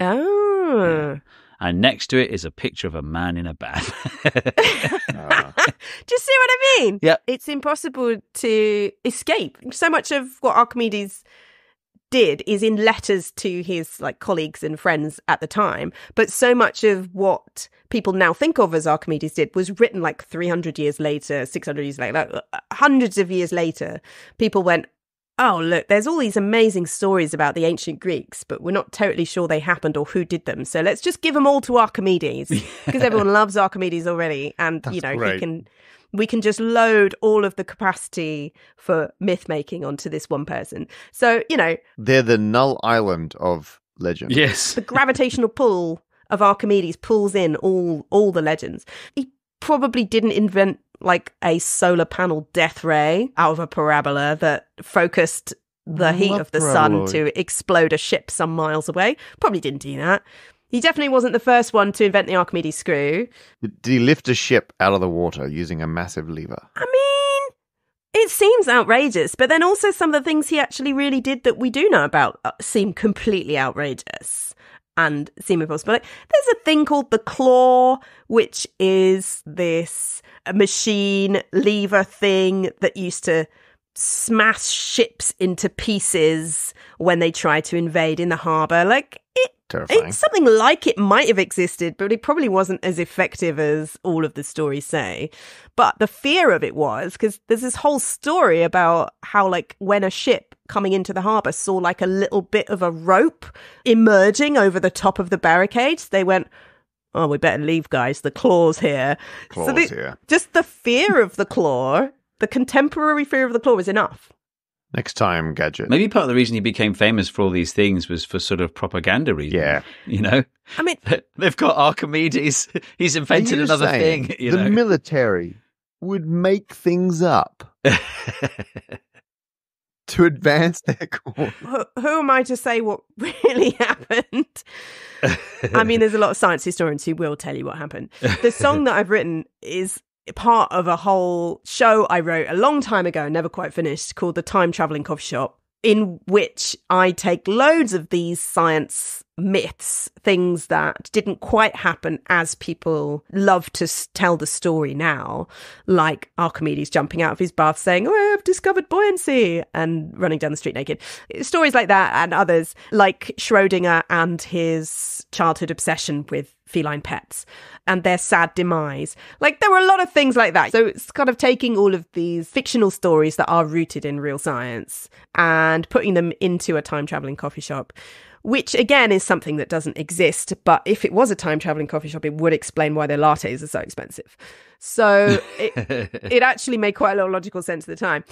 Oh. And next to it is a picture of a man in a bath. *laughs* Do you see what I mean? Yeah. It's impossible to escape. So much of what Archimedes did is in letters to his like colleagues and friends at the time, but so much of what people now think of as Archimedes did was written like 300 years later, 600 years later, like, uh, hundreds of years later. People went, "Oh, look, there's all these amazing stories about the ancient Greeks, but we're not totally sure they happened or who did them. So let's just give them all to Archimedes *laughs* because everyone loves Archimedes already, and you know great. he can." We can just load all of the capacity for myth making onto this one person. So, you know, They're the null island of legend. yes. the gravitational pull of Archimedes pulls in all all the legends. He probably didn't invent like a solar panel death ray out of a parabola that focused the heat Love of the sun to explode a ship some miles away. Probably didn't do that. He definitely wasn't the first one to invent the Archimedes screw. Did he lift a ship out of the water using a massive lever? I mean, it seems outrageous, but then also some of the things he actually really did that we do know about uh, seem completely outrageous and seem impossible. Like, there's a thing called the claw, which is this machine lever thing that used to smash ships into pieces when they tried to invade in the harbor. Like it, it's something like it might have existed, but it probably wasn't as effective as all of the stories say. But the fear of it was because there's this whole story about how, like, when a ship coming into the harbor saw like a little bit of a rope emerging over the top of the barricades, they went, Oh, we better leave, guys. The claw's here. Claws the- here. Just the fear of the claw, the contemporary fear of the claw is enough. Next time, gadget. Maybe part of the reason he became famous for all these things was for sort of propaganda reasons. Yeah. You know, I mean, *laughs* they've got Archimedes. He's invented another thing. You the know, military would make things up *laughs* to advance their *laughs* cause. who, who am I to say what *laughs* really happened? I mean, there's a lot of science historians who will tell you what happened. The song that I've written is part of a whole show I wrote a long time ago, never quite finished, called The Time Traveling Coffee Shop, in which I take loads of these science myths, things that didn't quite happen as people love to tell the story now, like Archimedes jumping out of his bath saying, Oh, I've discovered buoyancy, and running down the street naked. Stories like that, and others, like Schrodinger and his childhood obsession with feline pets and their sad demise. Like there were a lot of things like that. So it's kind of taking all of these fictional stories that are rooted in real science and putting them into a time traveling coffee shop. Which again is something that doesn't exist, but if it was a time traveling coffee shop, it would explain why their lattes are so expensive. So it, *laughs* it actually made quite a lot of logical sense at the time.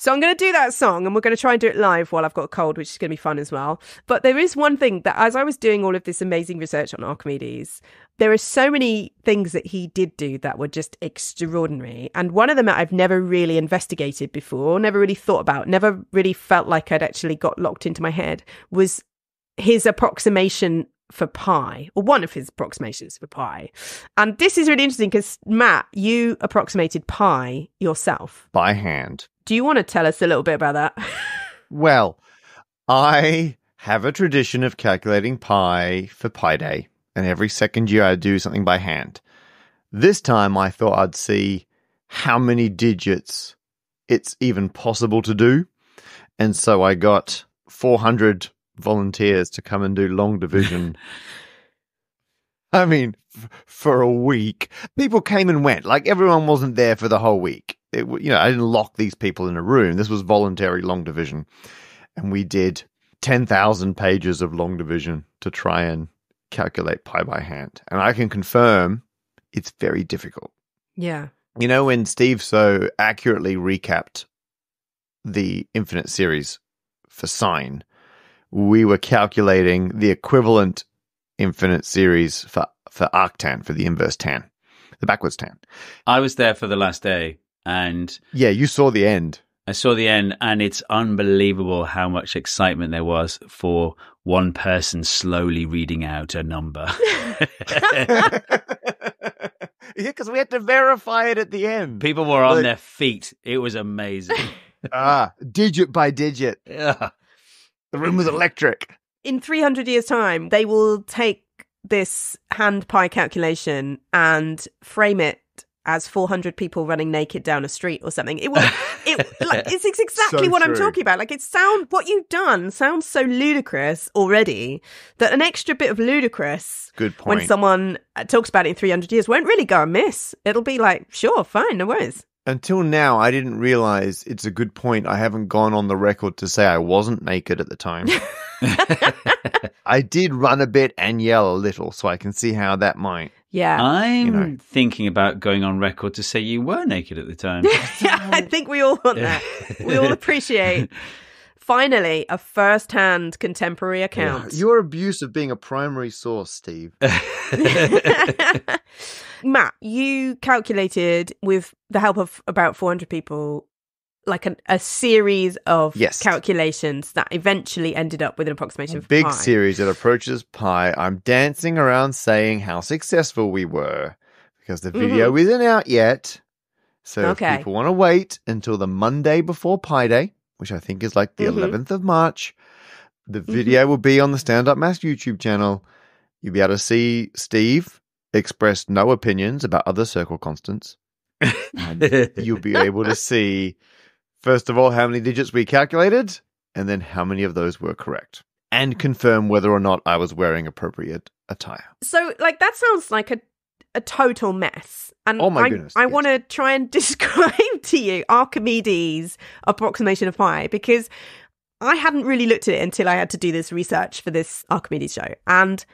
So I'm going to do that song and we're going to try and do it live while I've got a cold, which is going to be fun as well. But there is one thing that as I was doing all of this amazing research on Archimedes, there are so many things that he did do that were just extraordinary. And one of them that I've never really investigated before, never really thought about, never really felt like I'd actually got locked into my head was his approximation for pi, or one of his approximations for pi. And this is really interesting because, Matt, you approximated pi yourself. by hand. Do you want to tell us a little bit about that? *laughs* Well, I have a tradition of calculating pi for Pi Day, and every second year I do something by hand. This time I thought I'd see how many digits it's even possible to do, and so I got 400 volunteers to come and do long division. *laughs* I mean, f- for a week, people came and went. Like everyone wasn't there for the whole week. It, you know, I didn't lock these people in a room. This was voluntary long division, and we did ten thousand pages of long division to try and calculate pi by hand. And I can confirm it's very difficult. yeah. You know, when Steve so accurately recapped the infinite series for sine, we were calculating the equivalent infinite series for, for arctan, for the inverse tan, the backwards tan. I was there for the last day and Yeah, you saw the end. I saw the end, and it's unbelievable how much excitement there was for one person slowly reading out a number. *laughs* *laughs* yeah, because we had to verify it at the end. People were on Like- their feet. It was amazing. *laughs* Ah, digit by digit. Yeah. The room was electric. In 300 years' time, they will take this hand pi calculation and frame it as 400 people running naked down a street or something. It will, it, *laughs* like, it's, it's exactly So what I'm talking about. Like, it sound, what you've done sounds so ludicrous already that an extra bit of ludicrous Good point. when someone uh, talks about it in 300 years won't really go amiss. It'll be like, sure, fine, no worries. Until now, I didn't realize it's a good point. I haven't gone on the record to say I wasn't naked at the time. *laughs* I did run a bit and yell a little, so I can see how that might. Yeah. I'm know. thinking about going on record to say you were naked at the time. *laughs* yeah, I think we all want that. We all *laughs* appreciate finally a first-hand contemporary account. Your abuse of being a primary source, Steve. *laughs* *laughs* Matt, you calculated with the help of about 400 people like an, a series of Yes. calculations that eventually ended up with an approximation A of big pi. series that approaches pi. I'm dancing around saying how successful we were because the video isn't out yet. So Mm-hmm. Okay. if people want to wait until the Monday before Pi Day, which I think is like the Mhm. 11th of March, the Mm-hmm. video will be on the Stand Up Maths YouTube channel. You'll be able to see Steve express no opinions about other circle constants. And you'll be able to *laughs* see First of all, how many digits we calculated, and then how many of those were correct, and confirm whether or not I was wearing appropriate attire. So, like, that sounds like a a total mess. And Oh my I, goodness, I yes. want to try and *laughs* describe to you Archimedes' approximation of pi because I hadn't really looked at it until I had to do this research for this Archimedes show. And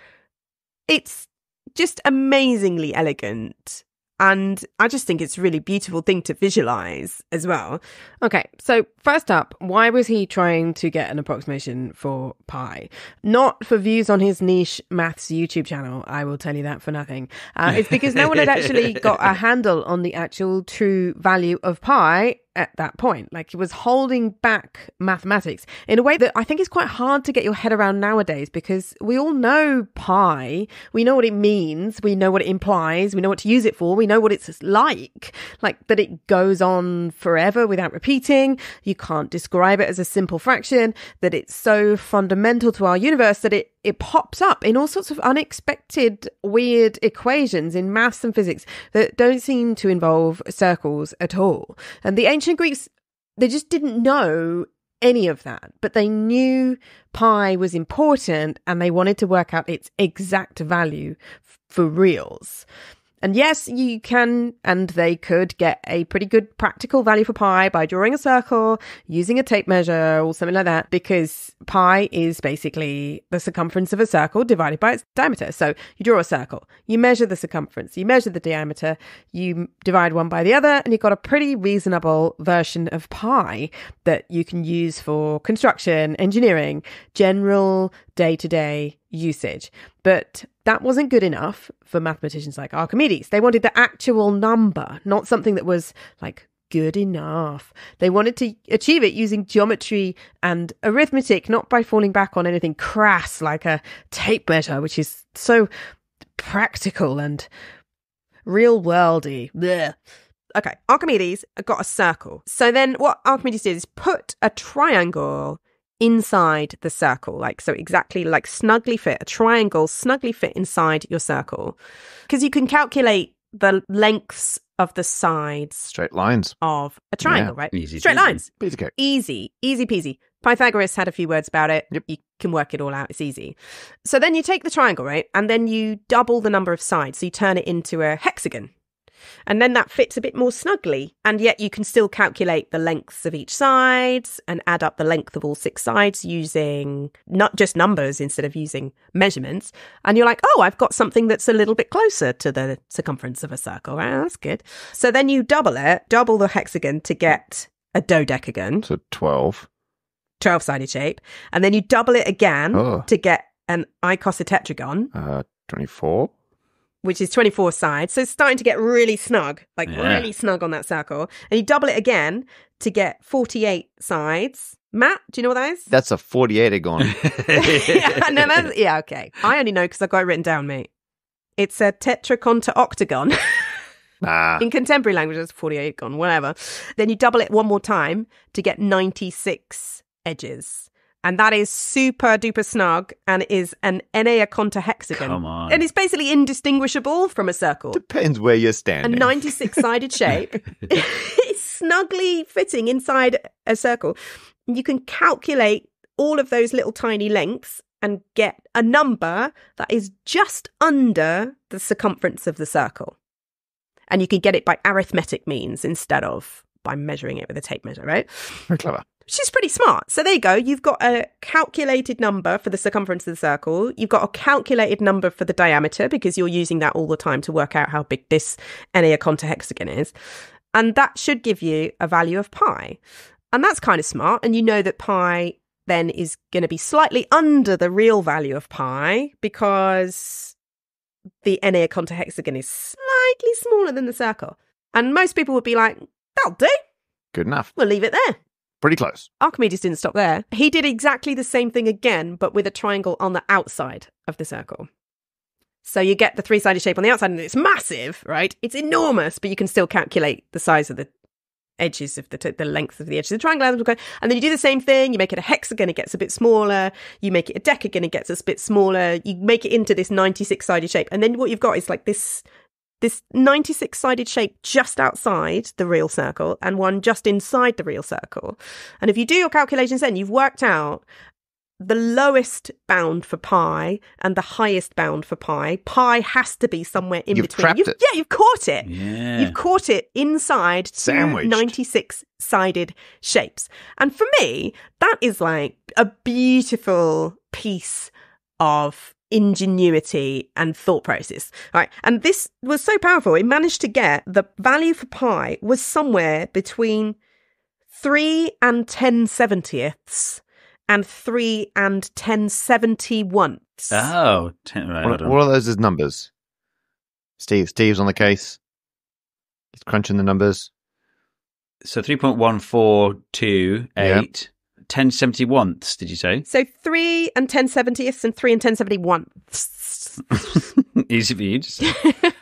it's just amazingly elegant. And I just think it's a really beautiful thing to visualize as well. Okay, so first up, why was he trying to get an approximation for pi? Not for views on his niche maths YouTube channel, I will tell you that for nothing. Uh, it's because no one had actually *laughs* got a handle on the actual true value of pi at that point. Like he was holding back mathematics in a way that I think is quite hard to get your head around nowadays because we all know pi. We know what it means. We know what it implies. We know what to use it for. We know what it's like. Like that it goes on forever without repeating. You can't describe it as a simple fraction. That it's so fundamental to our universe that it it pops up in all sorts of unexpected, weird equations in maths and physics that don't seem to involve circles at all. And the ancient Greeks, they just didn't know any of that, but they knew pi was important and they wanted to work out its exact value f- for reals. And yes, you can and they could get a pretty good practical value for pi by drawing a circle, using a tape measure or something like that, because pi is basically the circumference of a circle divided by its diameter. So you draw a circle, you measure the circumference, you measure the diameter, you divide one by the other, and you've got a pretty reasonable version of pi that you can use for construction, engineering, general day to day usage. But that wasn't good enough for mathematicians like Archimedes. They wanted the actual number, not something that was like good enough. They wanted to achieve it using geometry and arithmetic, not by falling back on anything crass like a tape measure, which is so practical and real worldy. Blech. Okay, Archimedes got a circle. So then what Archimedes did is put a triangle inside the circle, like so exactly like snugly fit, a triangle snugly fit inside your circle. Because you can calculate the lengths of the sides Straight lines. of a triangle, right? Easy Straight peasy. lines. Piece of cake. Easy, easy peasy. Pythagoras had a few words about it. Yep. You can work it all out. It's easy. So then you take the triangle, right? And then you double the number of sides. So you turn it into a hexagon. And then that fits a bit more snugly. And yet you can still calculate the lengths of each side and add up the length of all six sides using not just numbers instead of using measurements. And you're like, oh, I've got something that's a little bit closer to the circumference of a circle. Right? That's good. So then you double it, double the hexagon to get a dodecagon. So 12. 12 sided shape. And then you double it again Oh. to get an icosatetragon, Uh, 24. Which is 24 sides. So it's starting to get really snug, like Yeah. really snug on that circle. And you double it again to get 48 sides. Matt, do you know what that is? That's a 48 agon. *laughs* *laughs* yeah, no, that's, yeah, okay. I only know because I've got it written down, mate. It's a tetraconta octagon. nah. *laughs* In contemporary language, it's 48 gone, whatever. Then you double it one more time to get 96 edges. And that is super duper snug and is an Enneaconta hexagon. Come on. And it's basically indistinguishable from a circle. Depends where you're standing. A 96 sided *laughs* shape. *laughs* it's snugly fitting inside a circle. You can calculate all of those little tiny lengths and get a number that is just under the circumference of the circle. And you can get it by arithmetic means instead of by measuring it with a tape measure, right? Very clever. Is pretty smart. So there you go. You've got a calculated number for the circumference of the circle. You've got a calculated number for the diameter because you're using that all the time to work out how big this Enneaconta hexagon is. And that should give you a value of pi. And that's kind of smart. And you know that pi then is going to be slightly under the real value of pi because the Enneaconta hexagon is slightly smaller than the circle. And most people would be like, that'll do. Good enough. We'll leave it there. Pretty close. Archimedes didn't stop there. He did exactly the same thing again, but with a triangle on the outside of the circle. So you get the three sided shape on the outside, and it's massive, right? It's enormous, but you can still calculate the size of the edges of the t- the length of the edges of the triangle. And then you do the same thing. You make it a hexagon, it gets a bit smaller. You make it a decagon, it gets a bit smaller. You make it into this 96 sided shape. And then what you've got is like this this 96 sided shape just outside the real circle and one just inside the real circle. And if you do your calculations then, you've worked out the lowest bound for pi and the highest bound for pi. Pi has to be somewhere in You've between. trapped You've- it. Yeah, you've caught it. Yeah. You've caught it inside two Sandwiched. 96 sided shapes. And for me, that is like a beautiful piece of ingenuity and thought process. Right. And this was so powerful. It managed to get the value for pi was somewhere between three and 10 seventieths and three and 10 71 Oh, ten, right, What, hold what are those as numbers? Steve, Steve's on the case. He's crunching the numbers. So 3.142, Yeah. 8, 1071ths, did you say? So three and 10 seventieths and three and 10 71 *laughs* Easy for you to say. *laughs*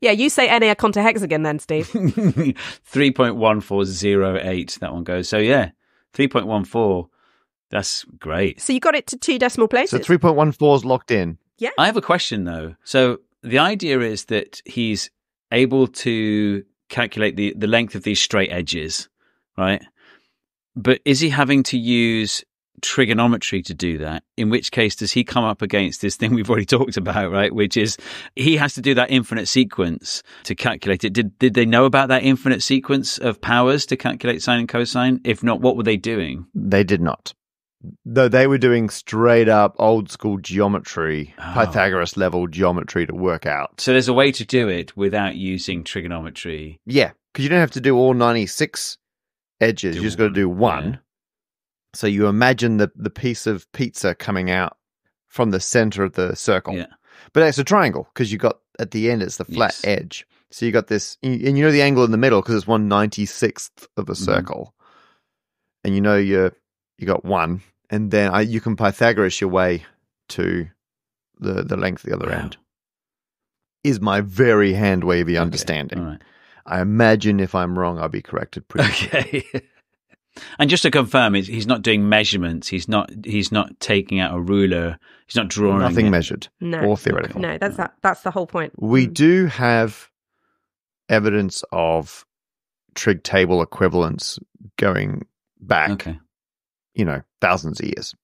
Yeah, you say NA hexagon then, Steve. *laughs* 3.1408, that one goes. So yeah, 3.14. That's great. So you got it to two decimal places. So 3.14 is locked in. Yeah. I have a question though. So the idea is that he's able to calculate the, the length of these straight edges, right? But is he having to use trigonometry to do that? In which case, does he come up against this thing *laughs* we've already talked about, right? Which is he has to do that infinite sequence to calculate it. Did did they know about that infinite sequence of powers to calculate sine and cosine? If not, what were they doing? They did not. Though they were doing straight up old school geometry, Oh. Pythagoras level geometry to work out. So there's a way to do it without using trigonometry. Yeah, because you don't have to do all 96 edges. Do you just got to do one, one. yeah. So you imagine the, the piece of pizza coming out from the center of the circle. Yeah. But it's a triangle because you got at the end, it's the flat Yes. edge. So you got this, and you know the angle in the middle because it's 196th of a Mhm. circle. And you know you you got one. And then I, you can Pythagoras your way to the, the length of the other Wow. end. Is my very hand wavy Okay, understanding. All right. I imagine if I'm wrong, I'll be corrected pretty Okay. *laughs* and just to confirm, he's he's not doing measurements. He's not. He's not taking out a ruler. He's not drawing. Nothing it. measured No, or theoretical. no, that's that. That's the whole point. We Mm. do have evidence of trig table equivalents going back, Okay. you know, thousands of years.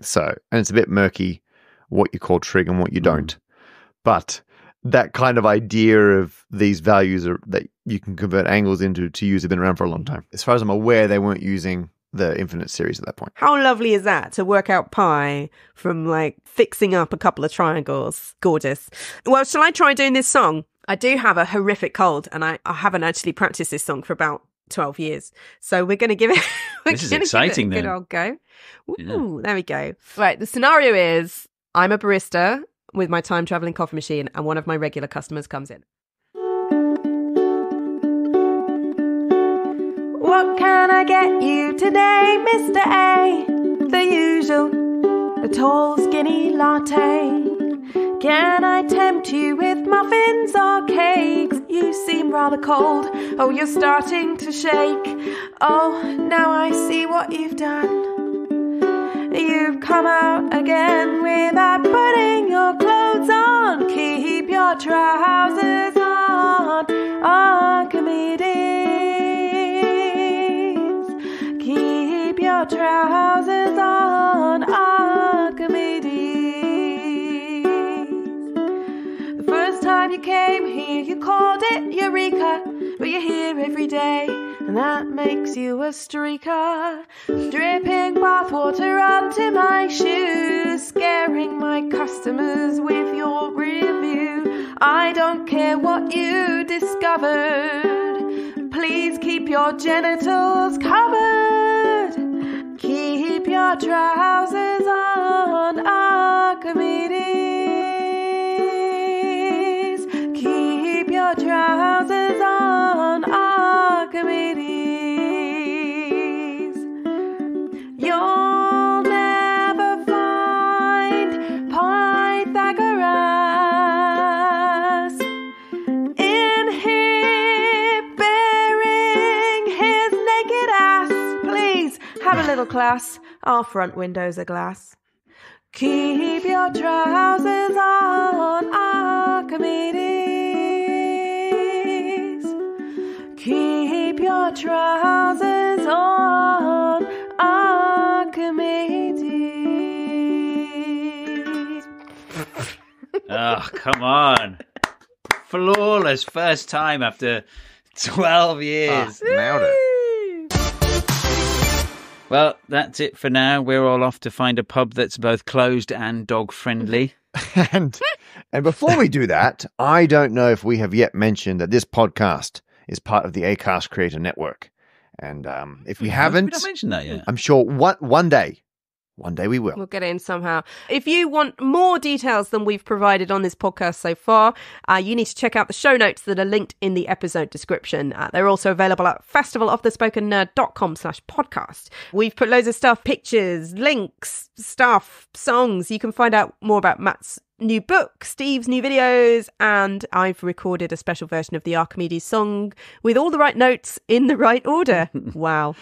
So, and it's a bit murky what you call trig and what you Mm. don't. But that kind of idea of these values are, that you can convert angles into to use have been around for a long time. As far as I'm aware, they weren't using the infinite series at that point. How lovely is that to work out pi from like fixing up a couple of triangles? Gorgeous. Well, shall I try doing this song? I do have a horrific cold and I, I haven't actually practiced this song for about 12 years. So we're going to give it, *laughs* we're This is gonna give it exciting a good then. old go. Yeah. There we go. Right. The scenario is I'm a barista with my time traveling coffee machine and one of my regular customers comes in. What can I get you today, Mr. A? The usual, a tall, skinny latte. Can I tempt you with muffins or cakes? You seem rather cold. Oh, you're starting to shake. Oh, now I see what you've done. You've come out again without putting your clothes on. Keep your trousers on, oh, Archimedes. Keep your trousers on, oh, Archimedes. The first time you came here, you called it Eureka, but you're here every day, and that makes you a streaker. Dripping bathwater onto my shoes, scaring my customers with your review. I don't care what you discovered. Please keep your genitals covered. Keep your trousers on, Archimedes. Keep your trousers middle class, our front windows are glass. Keep your trousers on, Archimedes. Keep your trousers on, Archimedes. oh, ah, come on. Flawless first time after 12 years. Ah, nailed it. Well, that's it for now. We're all off to find a pub that's both closed and dog friendly. *laughs* And and before we do that, I don't know if we have yet mentioned that this podcast is part of the Acast Creator Network. And um, if we haven't, We don't mention that yet. I'm sure one one day, one day we will. We'll get in somehow. If you want more details than we've provided on this podcast so far, uh, you need to check out the show notes that are linked in the episode description. Uh, they're also available at festivalofthespokennerd.com slash podcast. We've put loads of stuff, pictures, links, stuff, songs. You can find out more about Matt's new book, Steve's new videos, and I've recorded a special version of the Archimedes song with all the right notes in the right order. *laughs* wow.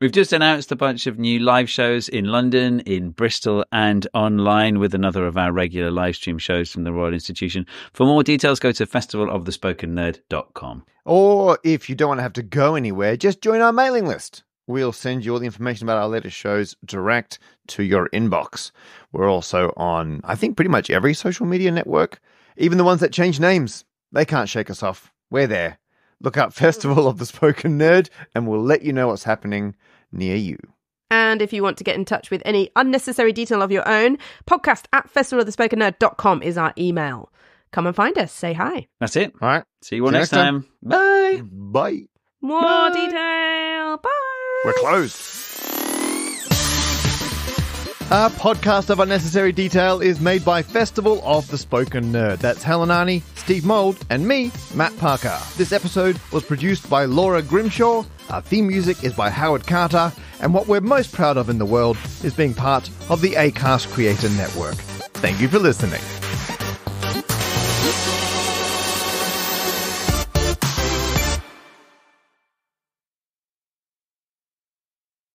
We've just announced a bunch of new live shows in London, in Bristol, and online with another of our regular live stream shows from the Royal Institution. For more details, go to festivalofthespokennerd.com. Or if you don't want to have to go anywhere, just join our mailing list. We'll send you all the information about our latest shows direct to your inbox. We're also on, I think, pretty much every social media network, even the ones that change names. They can't shake us off. We're there. Look up *laughs* Festival of the Spoken Nerd, and we'll let you know what's happening near you. And if you want to get in touch with any unnecessary detail of your own, podcast at festivalofthespokennerd.com is our email. Come and find us. Say hi. That's it. All right. See you all See next next time. time. Bye. Bye. More Bye. detail. Bye. We're closed. Our podcast of Unnecessary Detail is made by Festival of the Spoken Nerd. That's Helen Arney, Steve Mould, and me, Matt Parker. This episode was produced by Laura Grimshaw. Our theme music is by Howard Carter. And what we're most proud of in the world is being part of the ACAST Creator Network. Thank you for listening.